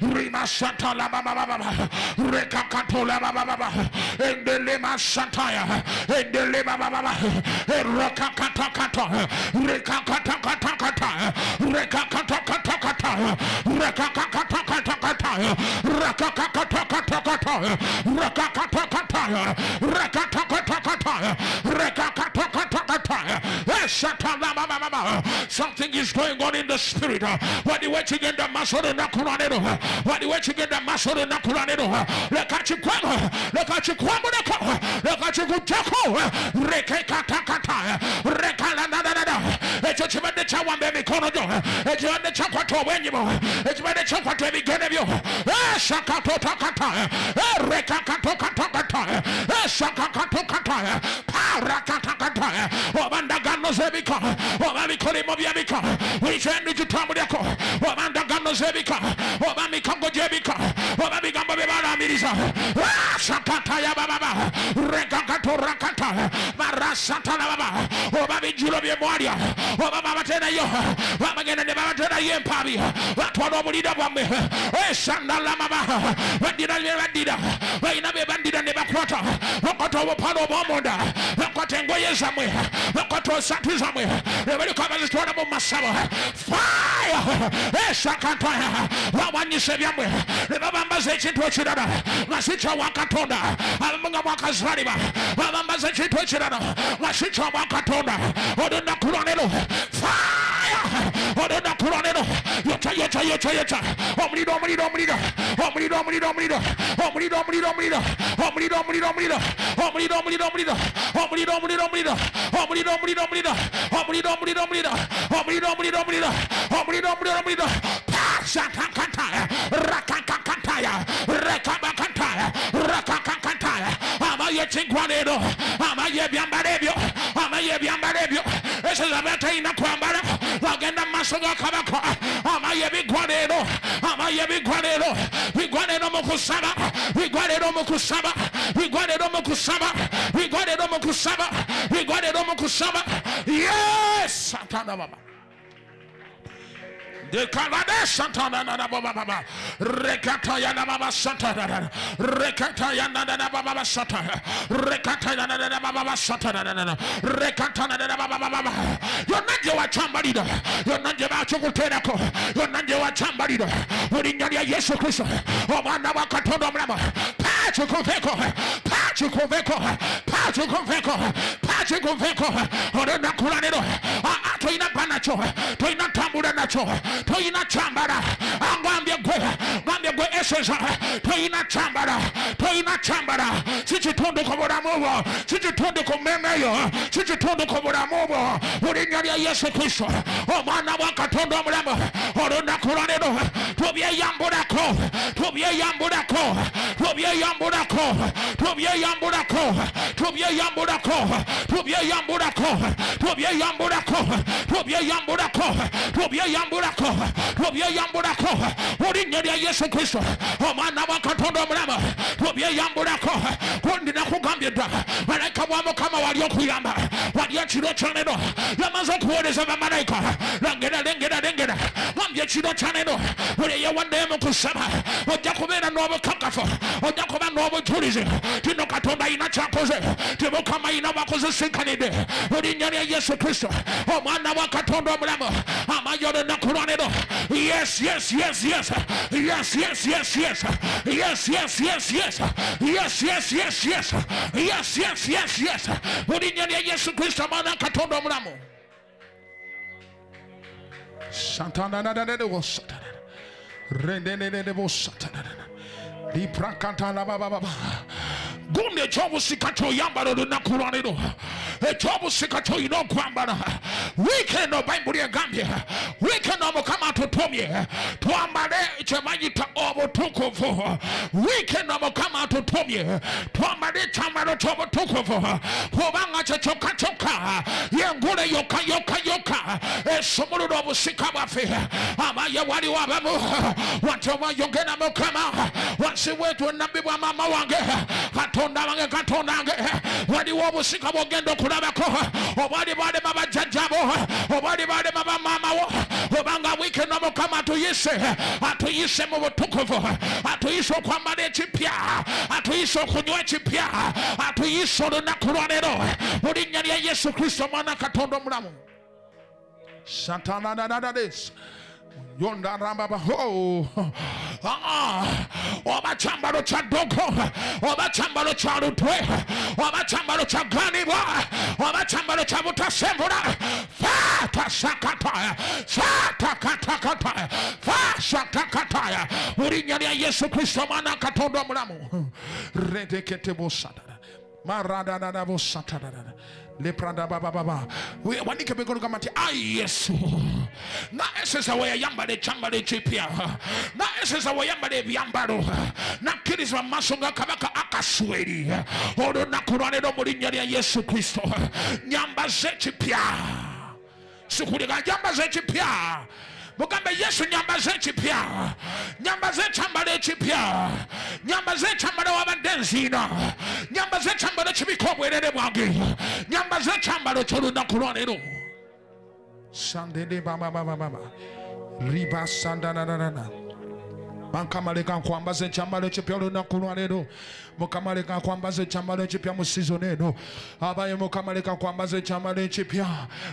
rimasatala baba baba rekakatola baba baba endele masataya endele baba baba rekakata kata rekakata kata kata rekakata kata kata rekakata kata kata rekakata kata kata rekakata kata rekakata kata kata rekakata kata kata esatala baba baba Something is going on in the spirit. What the way to get the muscle in the Quran? What the way to get the muscle in the Quran? Look at you, Quamo. Look at you, Quamo. Look at you, Jaco. Rekakakata. Rekalana. It's a chimney chawan baby conojo. It's on the chakwato when you It's when the chakwato begin of you. Eh, Shakato takata. Eh, Rekakato katakata. Shakato kataya. Eh, oba ndagano z'ebika. Oba bikolimo by'ebika buli kyendu kitambulirako oba oba mikango gy'ebika oba bigambo bye balambiriza sakataya bababa rekakatorakata marasatalababa oba bijjulo bye mwalya oba babateerayo babagenda ne babateerayo empabi batwala obulira bwammwe esandalamaba badira bye badira balina bye baddira ne bakwata. Bakwata obupala obwomunda bakwata engoye zammwe bakwata osatu zammwe ne baliko abazitwala mu masabo faya esakata bawanyisa ebyammwe ne babambaza ekintu ekirala nga rekabakataya rekabakataya rekakakataya amaye chingwana eno amaye ebyambalo ebyo amaye ebyambalo ebyo kwambara batalina kwambala bagenda mu maaso ga kabaka. Amaye bigwana eno amaye bigwana eno bigwana eno mu kusaba. Bigwana eno mu kusaba. Bigwana eno mu kusaba. Bigwana eno mu kusaba. Bigwana eno mu yes! Atana baba. yonna gyewacambalira yesu kristo toyina kyambala angambye gwe. Ngambye gwe eseza toyina kyambala toyina kyambala kikitundu ku bulamu bwo kikitundu ku mmemeyo. Kikitundu ku bulamu bwo mu lya yesu kristo. Omwana wa katonda omulamu. Olunaku lwalero tubyeyambulako tubyeyambulako tubyeyambulako tubyeyambulako tubyeyambulako tubyeyambulako tubyeyambulako tubyeyambulako tubyeyambulako tubyeyambulako mu lya yesu kristo. Omwana wa katonda omulamu tubyeyambulako kundi nakugambye dda malayika wa mukama wali okuyamba wali ekiro kyaneno yamaze okuweereza bamalayika lengera lengera. Lengera gambye ekiro kyaneno buli eyewaddeyo mu kusaba ojja kubeera n'obukakafu ojja kuba n'obujulizi tino katonda ayina kyakoze ti ayina bakuzisinkanidde mu lya yesu kristo. Omwana wa katonda omulamu amaanyi olunaku lwanero Bible. Yes, yes, yes, yes. Yes, yes, yes, yes. Yes, yes, yes, yes. Yes, yes, yes, yes. Yes, yes, yes, yes. yes, yes, yes, yes, yes, yes, yes, yes, yes, yes, yes, yes, na satana. Rende ne ne ne bo satana. Di prakanta na ba ba ba ba. Gundi ekyobusika kyoyambala olunaku lwalero ekyobusika kyolina okwambala wiikendi bayibuli egambye wiikendi mukama atutumye twambale kyebayita obutukuvu wiikendi mukama atutumye twambale ekyambalo ky'obutukuvu kubanga kye kyokka kyokka yengule yokka yokka yokka esumulula obusika bwaffe abaye waliwo abamu wati omwayogera mukama wansi wetu enabbi bwa maama wange katonda bange katonda wange. Waliwo obusika bwogenda okulabako. Obwali balema bajjajjabo obwali balema bamaamawo obanga wiikendi nomukama atuyise. Atuyise mu butukuvu. Atuyise okwambala ekipya. Atuyise okunywa ekipya. Atuyise olunaku lwalero mu linnya lya yesu kristo omwana katonda omulamu. Satananadades yondarambaba oh. ah. oba kyambalo kya dogo oba kyambalo kya lutwe oba kyambalo kya ganibwa oba kyambalo kya butasembula fatasakataya fatakatakataya fasatakataya mu linnya lya yesu kristo omwana katonda omulamu redeketebosatara maradadadabosatara lepradabababa mikono kama ti ai yesu. Naeseza weyayambala ekyambalo ekipya naeseza weyambala ebyambalo nakkiriza mumaaso nga kabaka akasweri. Olunaku lwalero mu lya yesu kristo. Nyambaze ekipya sikulika nyambaze ekipya mugambe yesu nyambaze ekipya nyambaze ekyambalo ekipya nyambaze ekyambalo wabadde nziina nyambaze ekyambalo kibika obwerere bwange nyambaze ekyambalo kyolunaku lwalero sandede bababababa riba sandananana bankamaleka leka nkwambaza ekyambalo ekipya olunaku lwaleero mukama leka nkwambaza ekyambalo ekipya mu sizoni eno. Abaye mukama leka nkwambaza ekyambalo ekipya.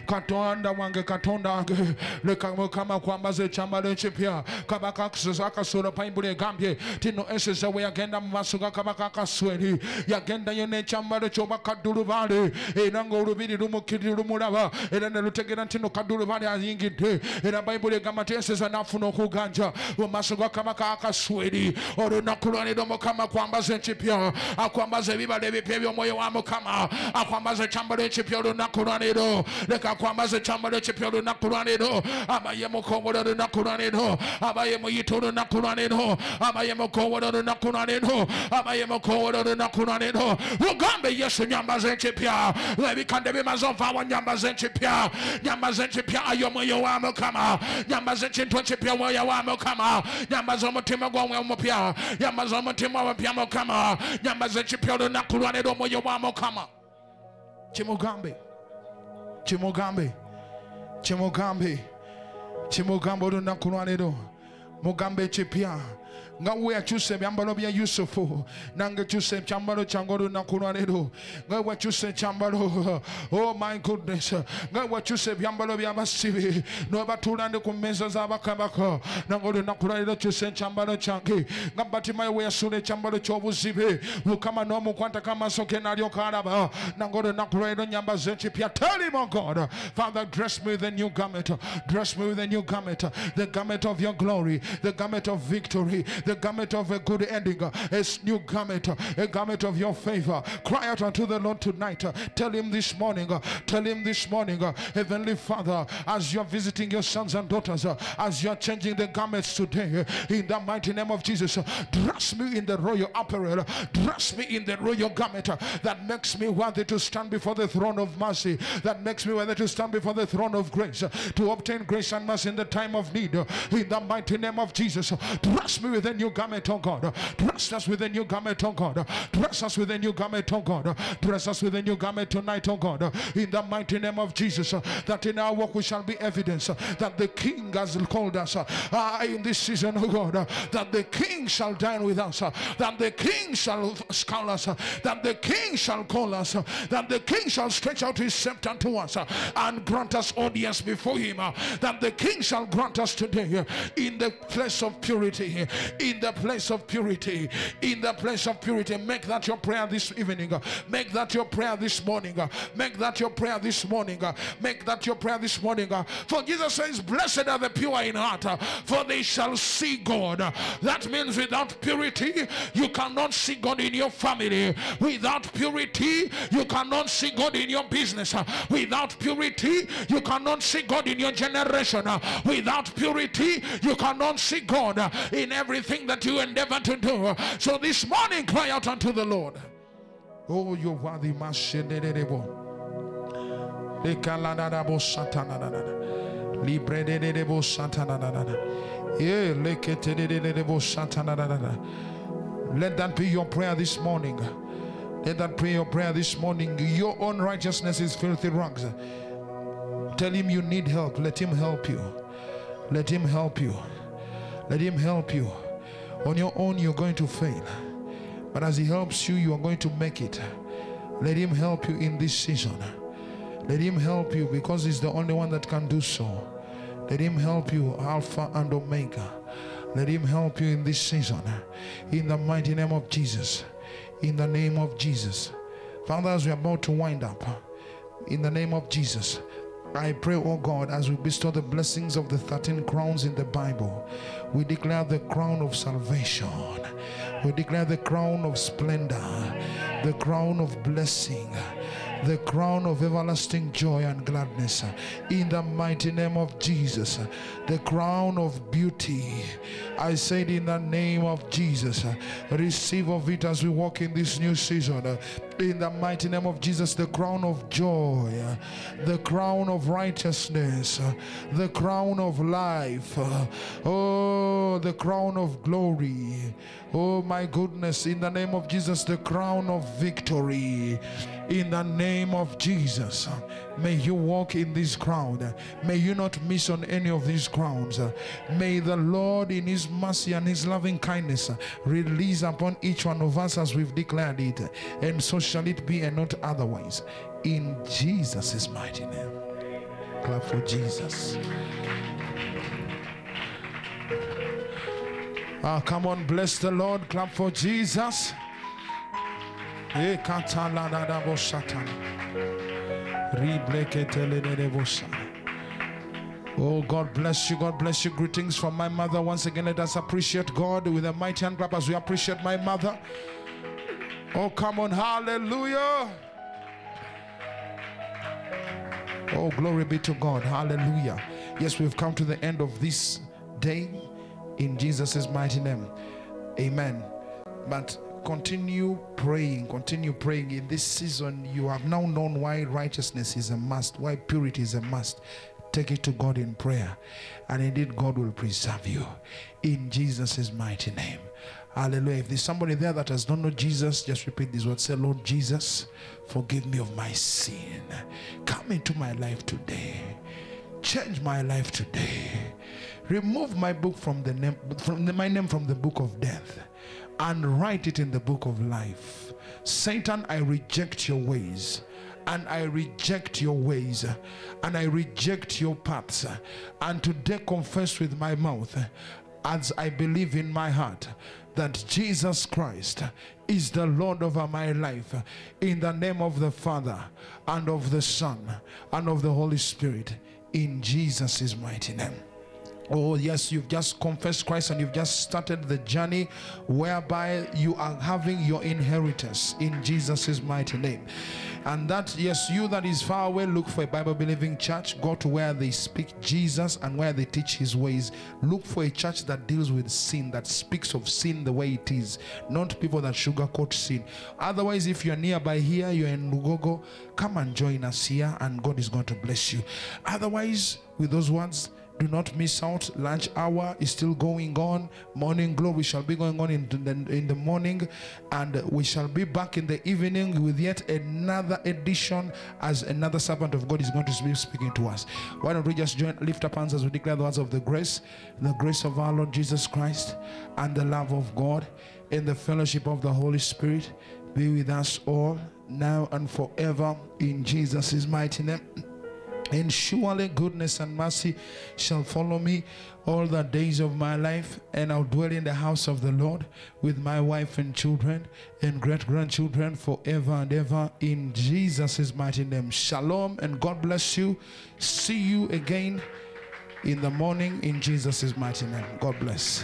Katonda wange katonda wange. Leka mukama kwambaza ekyambalo ekipya. Kabaka akasuula bayibuli egambye. Tino eseza we yagenda mu maaso ga kabaka akasweri. Yagendayo n'ekyambalo kyoba kaddulubaale. Era ng'olubiri lumukiri lumulaba. Era ne lutegeera nti no kaddulubaale ayingidde. Era bayibuli egamba nti eseza n'afuna okuganja mu maaso ga kabaka akasweri. Olunaku lwaliro mukama kwambaza ekipya akwambaza ebibala ebipya ebyomwoyo wa mukama. Akwambaza ekyambalo ekipya olunaku lwaliro leka akwambaza ekyambalo ekipya olunaku lwaliro abaye mukongola olunaku lwaliro abaye muyita olunaku lwaliro abaye mukongola olunaku lwaliro abaye mukongola olunaku lwaliro ugambe yesu nyambaza ekipya ebikande bimaze ovaawo nyambaza ekipya nyambaza ekipya aye omwoyo wa mukama. Nyambaza ekintu ekipya omwoyo wa mukama. Nyambaza omutima gwomwe omupya nyambaza omutima omupya mukama nyambaza ekipya olunaku lwalero omwoyo wa mukama kimugambe kimugambe kimugambe kimugambe olunaku lwalero mugambe ekipya nga we yakyusa ebyambalo bya yusufu nange kyusa ekyambalo kyange olunaku lwaleero nga wakyusa ekyambalo oh my goodness. Nga wakyusa ebyambalo byabasibi nobatuula ndi ku mmeeza z'abakabaka nange olunaku lwaleero kyusa ekyambalo kyange nga batimayo we yasuula ekyambalo ky'obuzibe mukama n'omukwatako amaaso ge n'alyoka alaba nange olunaku lwaleero nyambaza ekipya tell him oh god. Father dress me with a new garment. Dress me with a new garment. The garment of your glory. The garment of victory the garment of a good ending, a new garment, a garment of your favor. Cry out unto the Lord tonight. Tell him this morning, tell him this morning, Heavenly Father, as you're visiting your sons and daughters, as you're changing the garments today, in the mighty name of Jesus, dress me in the royal apparel, dress me in the royal garment that makes me worthy to stand before the throne of mercy, that makes me worthy to stand before the throne of grace, to obtain grace and mercy in the time of need. In the mighty name of Jesus, dress me with a new garment, oh God. Dress us with a new garment, oh God. Dress us with a new garment, oh God. Dress us with a new garment tonight, oh God. In the mighty name of Jesus, that in our work we shall be evidence that the King has called us uh, in this season, oh God. That the King shall dine with us, that the King shall call us, that the King shall call us, that the King shall stretch out his scepter to us and grant us audience before him, that the King shall grant us today in the place of purity in the place of purity. In the place of purity. Make that your prayer this evening. Make that your prayer this morning. Make that your prayer this morning. Make that your prayer this morning. For Jesus says, Blessed are the pure in heart, for they shall see God. That means without purity, you cannot see God in your family. Without purity, you cannot see God in your business. Without purity, you cannot see God in your generation. Without purity, you cannot see God in everything that you endeavor to do. So this morning, cry out unto the Lord. Oh, you worthy, Mashenedebo. Lekaladadabo satanadadada. Librededebo satanadadada. Yeah, leketededebo satanadadada. Let that be your prayer this morning. Let that be your prayer this morning. Your own righteousness is filthy rags. Tell him you need help. Let him help you. Let him help you. Let him help you. On your own, you're going to fail. But as he helps you, you are going to make it. Let him help you in this season. Let him help you because he's the only one that can do so. Let him help you, Alpha and Omega. Let him help you in this season. In the mighty name of Jesus. In the name of Jesus. Father, as we're about to wind up, in the name of Jesus, I pray, oh God, as we bestow the blessings of the 13 crowns in the Bible, we declare the crown of salvation. We declare the crown of splendor, the crown of blessing, the crown of everlasting joy and gladness in the mighty name of Jesus. The crown of beauty. I said in the name of Jesus, receive of it as we walk in this new season. In the mighty name of Jesus, the crown of joy, the crown of righteousness, the crown of life, oh, the crown of glory. Oh, my goodness, in the name of Jesus, the crown of victory. In the name of Jesus, may you walk in this crown. May you not miss on any of these crowns. May the Lord, in His mercy and His loving kindness, release upon each one of us as we've declared it. And so shall it be and not otherwise. In Jesus' mighty name. Clap for Jesus. Ah, come on, bless the Lord. Clap for Jesus. Eh. Oh, God bless you. God bless you. Greetings from my mother. Once again, let us appreciate God with a mighty hand clap as we appreciate my mother. Oh, come on. Hallelujah. Oh, glory be to God. Hallelujah. Yes, we've come to the end of this day in Jesus' mighty name. Amen. But continue praying, continue praying. In this season, you have now known why righteousness is a must, why purity is a must. Take it to God in prayer, and indeed, God will preserve you in Jesus' mighty name. Hallelujah. If there's somebody there that has not know Jesus, just repeat these words. Say, Lord Jesus, forgive me of my sin. Come into my life today. Change my life today. Remove my book from the name from the, my name from the book of death and write it in the book of life. Satan, I reject your ways and I reject your ways and I reject your paths. And today confess with my mouth as I believe in my heart that Jesus Christ is the Lord over my life in the name of the Father and of the Son and of the Holy Spirit in Jesus' mighty name. Oh, yes, you've just confessed Christ and you've just started the journey whereby you are having your inheritance in Jesus' mighty name. And that, yes, you that is far away, look for a Bible believing church. Go to where they speak Jesus and where they teach his ways. Look for a church that deals with sin, that speaks of sin the way it is, not people that sugarcoat sin. Otherwise, if you're nearby here, you're in Lugogo, come and join us here and God is going to bless you. Otherwise, with those words, do not miss out. Lunch hour is still going on. Morning glory shall be going on in the, in the morning, and we shall be back in the evening with yet another edition as another servant of God is going to be speaking to us. Why don't we just join, lift up hands as we declare the words of the grace, the grace of our Lord Jesus Christ, and the love of God, in the fellowship of the Holy Spirit, be with us all now and forever in Jesus' mighty name. And surely goodness and mercy shall follow me all the days of my life, and I'll dwell in the house of the Lord with my wife and children and great grandchildren forever and ever. In Jesus' mighty name. Shalom and God bless you. See you again in the morning in Jesus' mighty name. God bless.